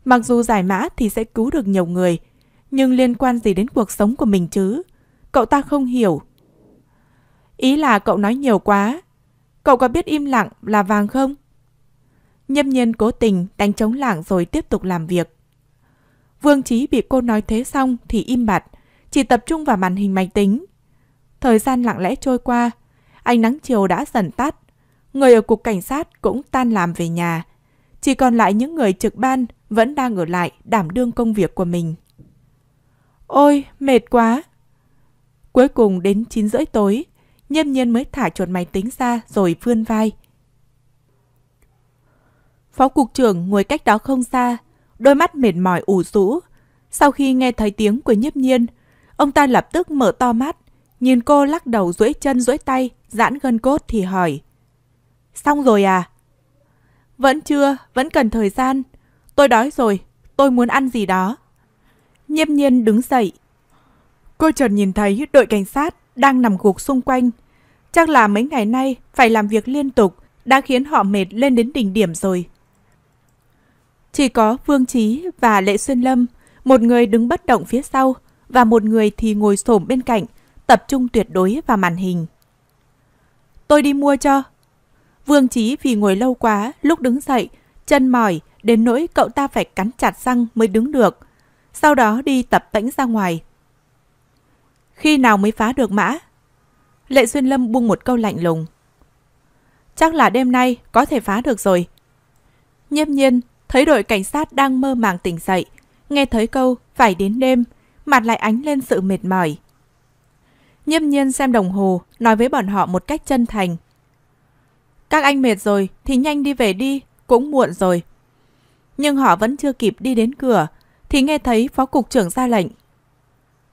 Mặc dù giải mã thì sẽ cứu được nhiều người, nhưng liên quan gì đến cuộc sống của mình chứ? Cậu ta không hiểu. Ý là cậu nói nhiều quá. Cậu có biết im lặng là vàng không? Nhâm nhiên cố tình đánh chống lảng rồi tiếp tục làm việc. Vương Chí bị cô nói thế xong thì im bặt, chỉ tập trung vào màn hình máy tính. Thời gian lặng lẽ trôi qua, ánh nắng chiều đã dần tắt. Người ở cục cảnh sát cũng tan làm về nhà. Chỉ còn lại những người trực ban vẫn đang ở lại đảm đương công việc của mình. Ôi, mệt quá! Cuối cùng đến 9 rưỡi tối, Nhâm nhiên mới thả chuột máy tính ra rồi vươn vai. Phó cục trưởng ngồi cách đó không xa, đôi mắt mệt mỏi ủ rũ. Sau khi nghe thấy tiếng của nhiếp nhiên, ông ta lập tức mở to mắt, nhìn cô lắc đầu duỗi chân duỗi tay, giãn gân cốt thì hỏi. Xong rồi à? Vẫn chưa, vẫn cần thời gian. Tôi đói rồi, tôi muốn ăn gì đó. Nhiêm nhiên đứng dậy. Cô chợt nhìn thấy đội cảnh sát đang nằm gục xung quanh. Chắc là mấy ngày nay phải làm việc liên tục đã khiến họ mệt lên đến đỉnh điểm rồi. Chỉ có Vương Trí và Lệ Xuyên Lâm, một người đứng bất động phía sau và một người thì ngồi xổm bên cạnh, tập trung tuyệt đối vào màn hình. Tôi đi mua cho. Vương Trí vì ngồi lâu quá, lúc đứng dậy, chân mỏi, đến nỗi cậu ta phải cắn chặt răng mới đứng được. Sau đó đi tập tễnh ra ngoài. Khi nào mới phá được mã? Lệ Xuyên Lâm buông một câu lạnh lùng. Chắc là đêm nay có thể phá được rồi. Nhiếp nhiên, thấy đội cảnh sát đang mơ màng tỉnh dậy, nghe thấy câu phải đến đêm, mặt lại ánh lên sự mệt mỏi. Nhiếp nhiên xem đồng hồ, nói với bọn họ một cách chân thành. Các anh mệt rồi thì nhanh đi về đi, cũng muộn rồi. Nhưng họ vẫn chưa kịp đi đến cửa, thì nghe thấy phó cục trưởng ra lệnh.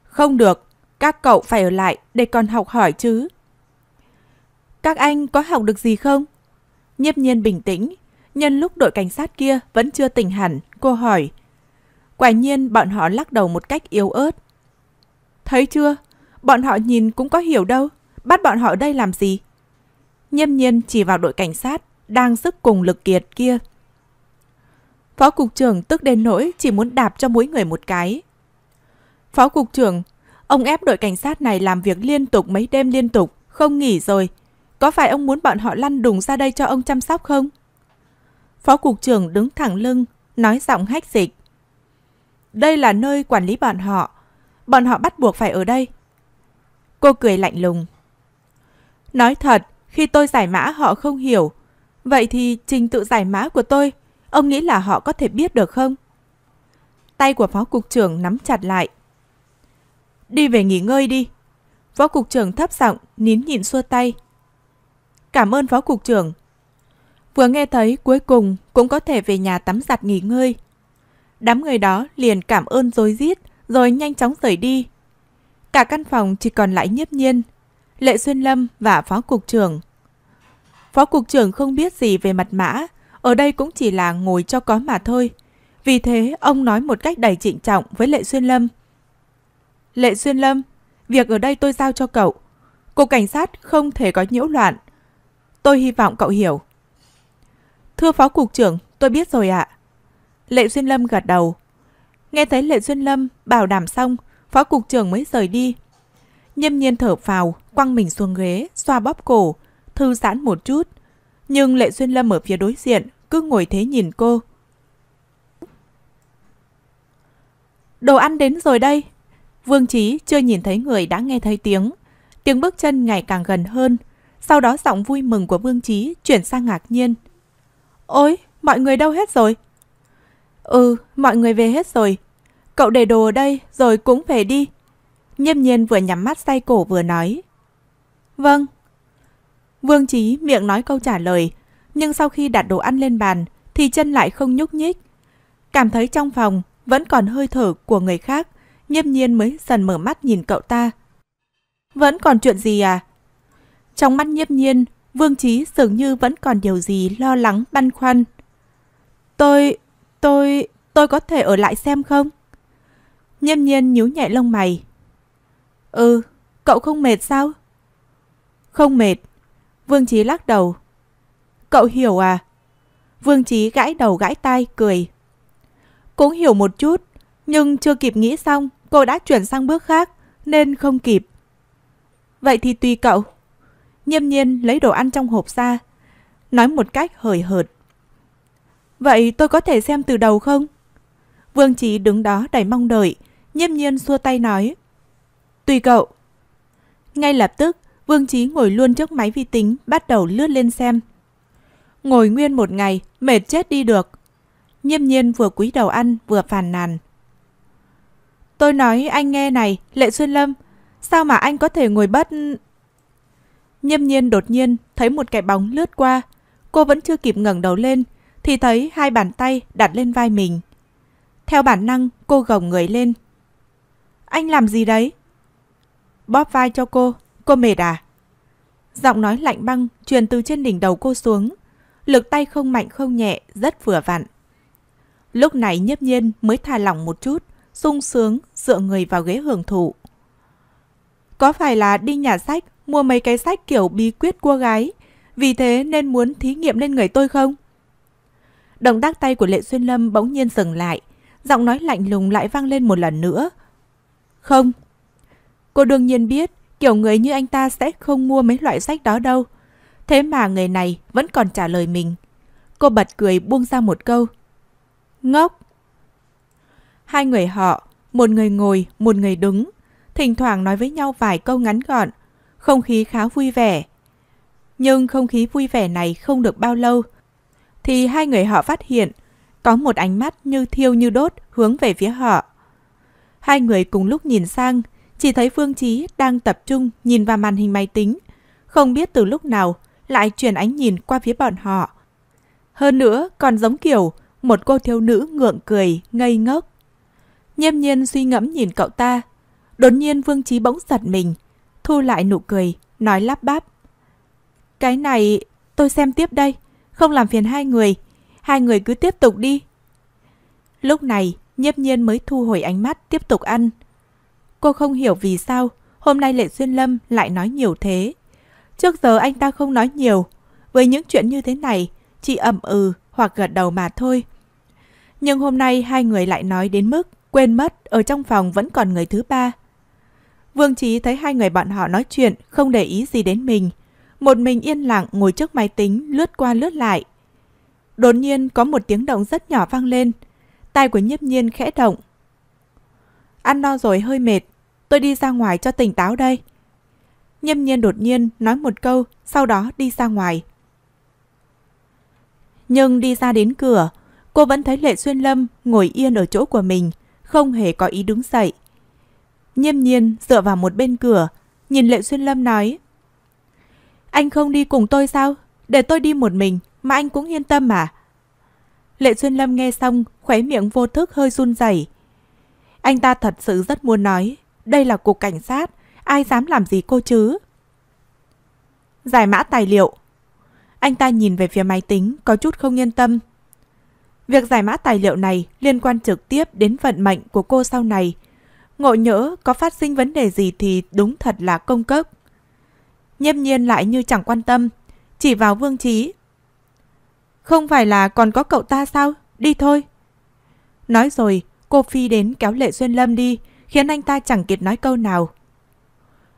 Không được, các cậu phải ở lại để còn học hỏi chứ. Các anh có học được gì không? Nhiếp nhiên bình tĩnh, nhân lúc đội cảnh sát kia vẫn chưa tỉnh hẳn, cô hỏi. Quả nhiên bọn họ lắc đầu một cách yếu ớt. Thấy chưa? Bọn họ nhìn cũng có hiểu đâu. Bắt bọn họ ở đây làm gì? Nhiêm nhiên chỉ vào đội cảnh sát đang sức cùng lực kiệt kia. Phó cục trưởng tức đến nỗi chỉ muốn đạp cho mỗi người một cái. Phó cục trưởng, ông ép đội cảnh sát này làm việc liên tục mấy đêm liên tục, không nghỉ rồi. Có phải ông muốn bọn họ lăn đùng ra đây cho ông chăm sóc không? Phó cục trưởng đứng thẳng lưng, nói giọng hách dịch. Đây là nơi quản lý bọn họ. Bọn họ bắt buộc phải ở đây. Cô cười lạnh lùng. Nói thật, khi tôi giải mã họ không hiểu. Vậy thì trình tự giải mã của tôi, ông nghĩ là họ có thể biết được không? Tay của phó cục trưởng nắm chặt lại. Đi về nghỉ ngơi đi. Phó cục trưởng thấp giọng, nín nhịn xua tay. Cảm ơn phó cục trưởng. Vừa nghe thấy cuối cùng cũng có thể về nhà tắm giặt nghỉ ngơi. Đám người đó liền cảm ơn dối rít rồi nhanh chóng rời đi. Cả căn phòng chỉ còn lại nhiếp nhiên, Lệ Xuyên Lâm và Phó Cục trưởng. Phó Cục trưởng không biết gì về mật mã, ở đây cũng chỉ là ngồi cho có mà thôi. Vì thế, ông nói một cách đầy trịnh trọng với Lệ Xuyên Lâm. Lệ Xuyên Lâm, việc ở đây tôi giao cho cậu. Cục cảnh sát không thể có nhiễu loạn. Tôi hy vọng cậu hiểu. Thưa Phó Cục trưởng, tôi biết rồi ạ. Lệ Xuyên Lâm gật đầu. Nghe thấy Lệ Xuyên Lâm bảo đảm xong, Phó Cục trưởng mới rời đi. Nhâm nhiên thở phào, quăng mình xuống ghế, xoa bóp cổ, thư giãn một chút. Nhưng Lệ duyên Lâm ở phía đối diện, cứ ngồi thế nhìn cô. Đồ ăn đến rồi đây. Vương Trí chưa nhìn thấy người đã nghe thấy tiếng. Tiếng bước chân ngày càng gần hơn. Sau đó giọng vui mừng của Vương Trí chuyển sang ngạc nhiên. Ôi, mọi người đâu hết rồi? Ừ, mọi người về hết rồi. Cậu để đồ ở đây rồi cũng về đi. Nhâm nhiên vừa nhắm mắt say cổ vừa nói. Vâng. Vương Chí miệng nói câu trả lời, nhưng sau khi đặt đồ ăn lên bàn thì chân lại không nhúc nhích. Cảm thấy trong phòng vẫn còn hơi thở của người khác, nhâm nhiên mới dần mở mắt nhìn cậu ta. Vẫn còn chuyện gì à? Trong mắt nhiếp nhiên, Vương Chí dường như vẫn còn điều gì lo lắng băn khoăn. Tôi, tôi, tôi có thể ở lại xem không? Nhiêm nhiên nhíu nhẹ lông mày. Ừ, cậu không mệt sao? Không mệt. Vương Chí lắc đầu. Cậu hiểu à? Vương Chí gãi đầu gãi tai, cười. Cũng hiểu một chút, nhưng chưa kịp nghĩ xong, cô đã chuyển sang bước khác, nên không kịp. Vậy thì tùy cậu. Nhiêm nhiên lấy đồ ăn trong hộp ra, nói một cách hời hợt. Vậy tôi có thể xem từ đầu không? Vương Chí đứng đó đầy mong đợi, nhiêm nhiên xua tay nói. Tùy cậu. Ngay lập tức, Vương Chí ngồi luôn trước máy vi tính, bắt đầu lướt lên xem. Ngồi nguyên một ngày, mệt chết đi được. Nhiêm nhiên vừa cúi đầu ăn, vừa phàn nàn. Tôi nói anh nghe này, Lệ Xuyên Lâm, sao mà anh có thể ngồi bất... Nhiêm nhiên đột nhiên thấy một cái bóng lướt qua. Cô vẫn chưa kịp ngẩng đầu lên, thì thấy hai bàn tay đặt lên vai mình. Theo bản năng, cô gồng người lên. Anh làm gì đấy? Bóp vai cho cô, cô mệt à? Giọng nói lạnh băng truyền từ trên đỉnh đầu cô xuống. Lực tay không mạnh không nhẹ, rất vừa vặn. Lúc này nhấp nhiên mới thả lỏng một chút, sung sướng, dựa người vào ghế hưởng thụ. Có phải là đi nhà sách, mua mấy cái sách kiểu bí quyết cua gái, vì thế nên muốn thí nghiệm lên người tôi không? Động tác tay của Lệ Xuyên Lâm bỗng nhiên dừng lại, giọng nói lạnh lùng lại vang lên một lần nữa. Không. Cô đương nhiên biết, kiểu người như anh ta sẽ không mua mấy loại sách đó đâu. Thế mà người này vẫn còn trả lời mình. Cô bật cười buông ra một câu. Ngốc. Hai người họ, một người ngồi, một người đứng, thỉnh thoảng nói với nhau vài câu ngắn gọn, không khí khá vui vẻ. Nhưng không khí vui vẻ này không được bao lâu, thì hai người họ phát hiện có một ánh mắt như thiêu như đốt hướng về phía họ. Hai người cùng lúc nhìn sang, chỉ thấy Phương Chí đang tập trung nhìn vào màn hình máy tính, không biết từ lúc nào lại chuyển ánh nhìn qua phía bọn họ. Hơn nữa còn giống kiểu một cô thiếu nữ ngượng cười, ngây ngốc. Nhiêm nhiên suy ngẫm nhìn cậu ta. Đột nhiên Vương Chí bỗng giật mình, thu lại nụ cười, nói lắp bắp. Cái này tôi xem tiếp đây, không làm phiền hai người, hai người cứ tiếp tục đi. Lúc này, nhiếp nhiên mới thu hồi ánh mắt tiếp tục ăn. Cô không hiểu vì sao hôm nay Lệ Xuyên Lâm lại nói nhiều thế. Trước giờ anh ta không nói nhiều, với những chuyện như thế này, chỉ ậm ừ hoặc gật đầu mà thôi. Nhưng hôm nay hai người lại nói đến mức quên mất ở trong phòng vẫn còn người thứ ba. Vương Trí thấy hai người bọn họ nói chuyện không để ý gì đến mình. Một mình yên lặng ngồi trước máy tính lướt qua lướt lại. Đột nhiên có một tiếng động rất nhỏ vang lên. Tai của nhiếp nhiên khẽ động. Ăn no rồi hơi mệt. Tôi đi ra ngoài cho tỉnh táo đây. Nhâm nhiên đột nhiên nói một câu, sau đó đi ra ngoài. Nhưng đi ra đến cửa, cô vẫn thấy Lệ Xuyên Lâm ngồi yên ở chỗ của mình, không hề có ý đứng dậy. Nhiêm nhiên dựa vào một bên cửa, nhìn Lệ Xuyên Lâm nói. Anh không đi cùng tôi sao? Để tôi đi một mình, mà anh cũng yên tâm mà. Lệ Xuyên Lâm nghe xong, khóe miệng vô thức hơi run rẩy. Anh ta thật sự rất muốn nói, đây là cục cảnh sát, ai dám làm gì cô chứ? Giải mã tài liệu. Anh ta nhìn về phía máy tính, có chút không yên tâm. Việc giải mã tài liệu này liên quan trực tiếp đến vận mệnh của cô sau này. Ngộ nhỡ có phát sinh vấn đề gì thì đúng thật là công cấp. Nhiêm nhiên lại như chẳng quan tâm, chỉ vào Vương Trí. Không phải là còn có cậu ta sao? Đi thôi. Nói rồi, cô Phi đến kéo Lệ Xuyên Lâm đi, khiến anh ta chẳng kịp nói câu nào.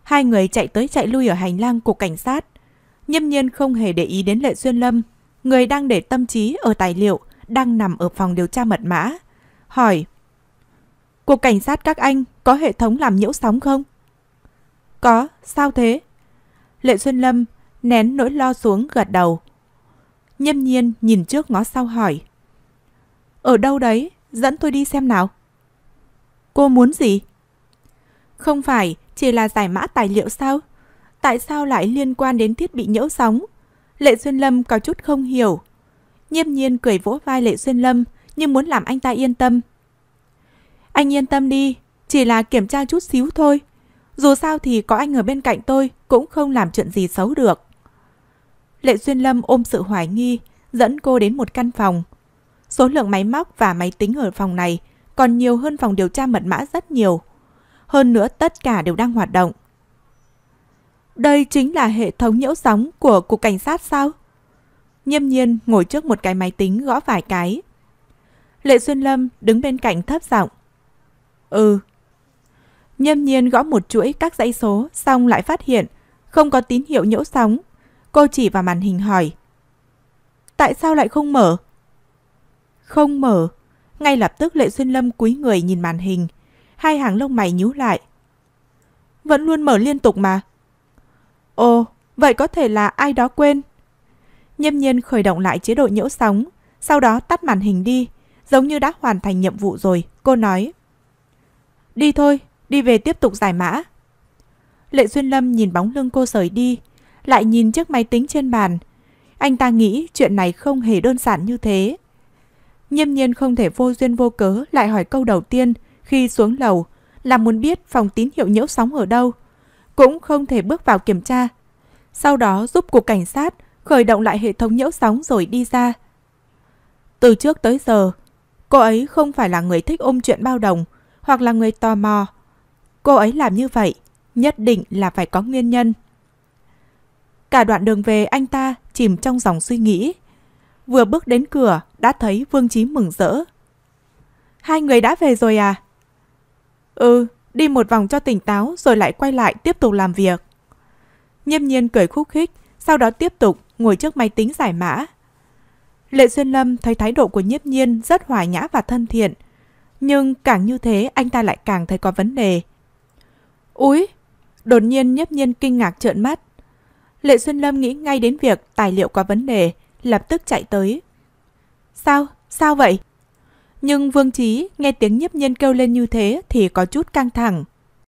Hai người chạy tới chạy lui ở hành lang cục cảnh sát. Nhâm nhiên không hề để ý đến Lệ Xuyên Lâm, người đang để tâm trí ở tài liệu, đang nằm ở phòng điều tra mật mã. Hỏi, Cục cảnh sát các anh có hệ thống làm nhiễu sóng không? Có, sao thế? Lệ Xuân Lâm nén nỗi lo xuống gật đầu. Nhâm nhiên nhìn trước ngó sau hỏi. Ở đâu đấy? Dẫn tôi đi xem nào. Cô muốn gì? Không phải chỉ là giải mã tài liệu sao? Tại sao lại liên quan đến thiết bị nhiễu sóng? Lệ xuyên Lâm có chút không hiểu. Nhiêm nhiên cười vỗ vai Lệ xuyên Lâm nhưng muốn làm anh ta yên tâm. Anh yên tâm đi, chỉ là kiểm tra chút xíu thôi. Dù sao thì có anh ở bên cạnh tôi cũng không làm chuyện gì xấu được. Lệ Xuyên Lâm ôm sự hoài nghi, dẫn cô đến một căn phòng. Số lượng máy móc và máy tính ở phòng này còn nhiều hơn phòng điều tra mật mã rất nhiều. Hơn nữa tất cả đều đang hoạt động. Đây chính là hệ thống nhiễu sóng của Cục Cảnh sát sao? Nhiêm nhiên ngồi trước một cái máy tính gõ vài cái. Lệ Xuyên Lâm đứng bên cạnh thấp giọng. Ừ. Nhiêm nhiên gõ một chuỗi các dãy số, xong lại phát hiện không có tín hiệu nhiễu sóng. Cô chỉ vào màn hình hỏi. Tại sao lại không mở? Không mở. Ngay lập tức Lệ Xuyên Lâm cúi người nhìn màn hình. Hai hàng lông mày nhíu lại. Vẫn luôn mở liên tục mà. Ồ, vậy có thể là ai đó quên. Nhâm nhiên khởi động lại chế độ nhiễu sóng, sau đó tắt màn hình đi, giống như đã hoàn thành nhiệm vụ rồi, cô nói. Đi thôi, đi về tiếp tục giải mã. Lệ Xuyên Lâm nhìn bóng lưng cô rời đi, lại nhìn chiếc máy tính trên bàn. Anh ta nghĩ chuyện này không hề đơn giản như thế. Nhiêm nhiên không thể vô duyên vô cớ lại hỏi câu đầu tiên khi xuống lầu là muốn biết phòng tín hiệu nhiễu sóng ở đâu. Cũng không thể bước vào kiểm tra. Sau đó giúp cục cảnh sát khởi động lại hệ thống nhiễu sóng rồi đi ra. Từ trước tới giờ, cô ấy không phải là người thích ôm chuyện bao đồng hoặc là người tò mò. Cô ấy làm như vậy, nhất định là phải có nguyên nhân. Cả đoạn đường về anh ta chìm trong dòng suy nghĩ. Vừa bước đến cửa đã thấy Vương Chí mừng rỡ. Hai người đã về rồi à? Ừ, đi một vòng cho tỉnh táo rồi lại quay lại tiếp tục làm việc. Nhiêm nhiên cười khúc khích, sau đó tiếp tục ngồi trước máy tính giải mã. Lệ Xuyên Lâm thấy thái độ của nhiếp nhiên rất hòa nhã và thân thiện. Nhưng càng như thế anh ta lại càng thấy có vấn đề. Úi! Đột nhiên nhiếp nhiên kinh ngạc trợn mắt. Lệ Xuân Lâm nghĩ ngay đến việc tài liệu có vấn đề, lập tức chạy tới. Sao? Sao vậy? Nhưng Vương Trí nghe tiếng nhiếp nhiên kêu lên như thế thì có chút căng thẳng.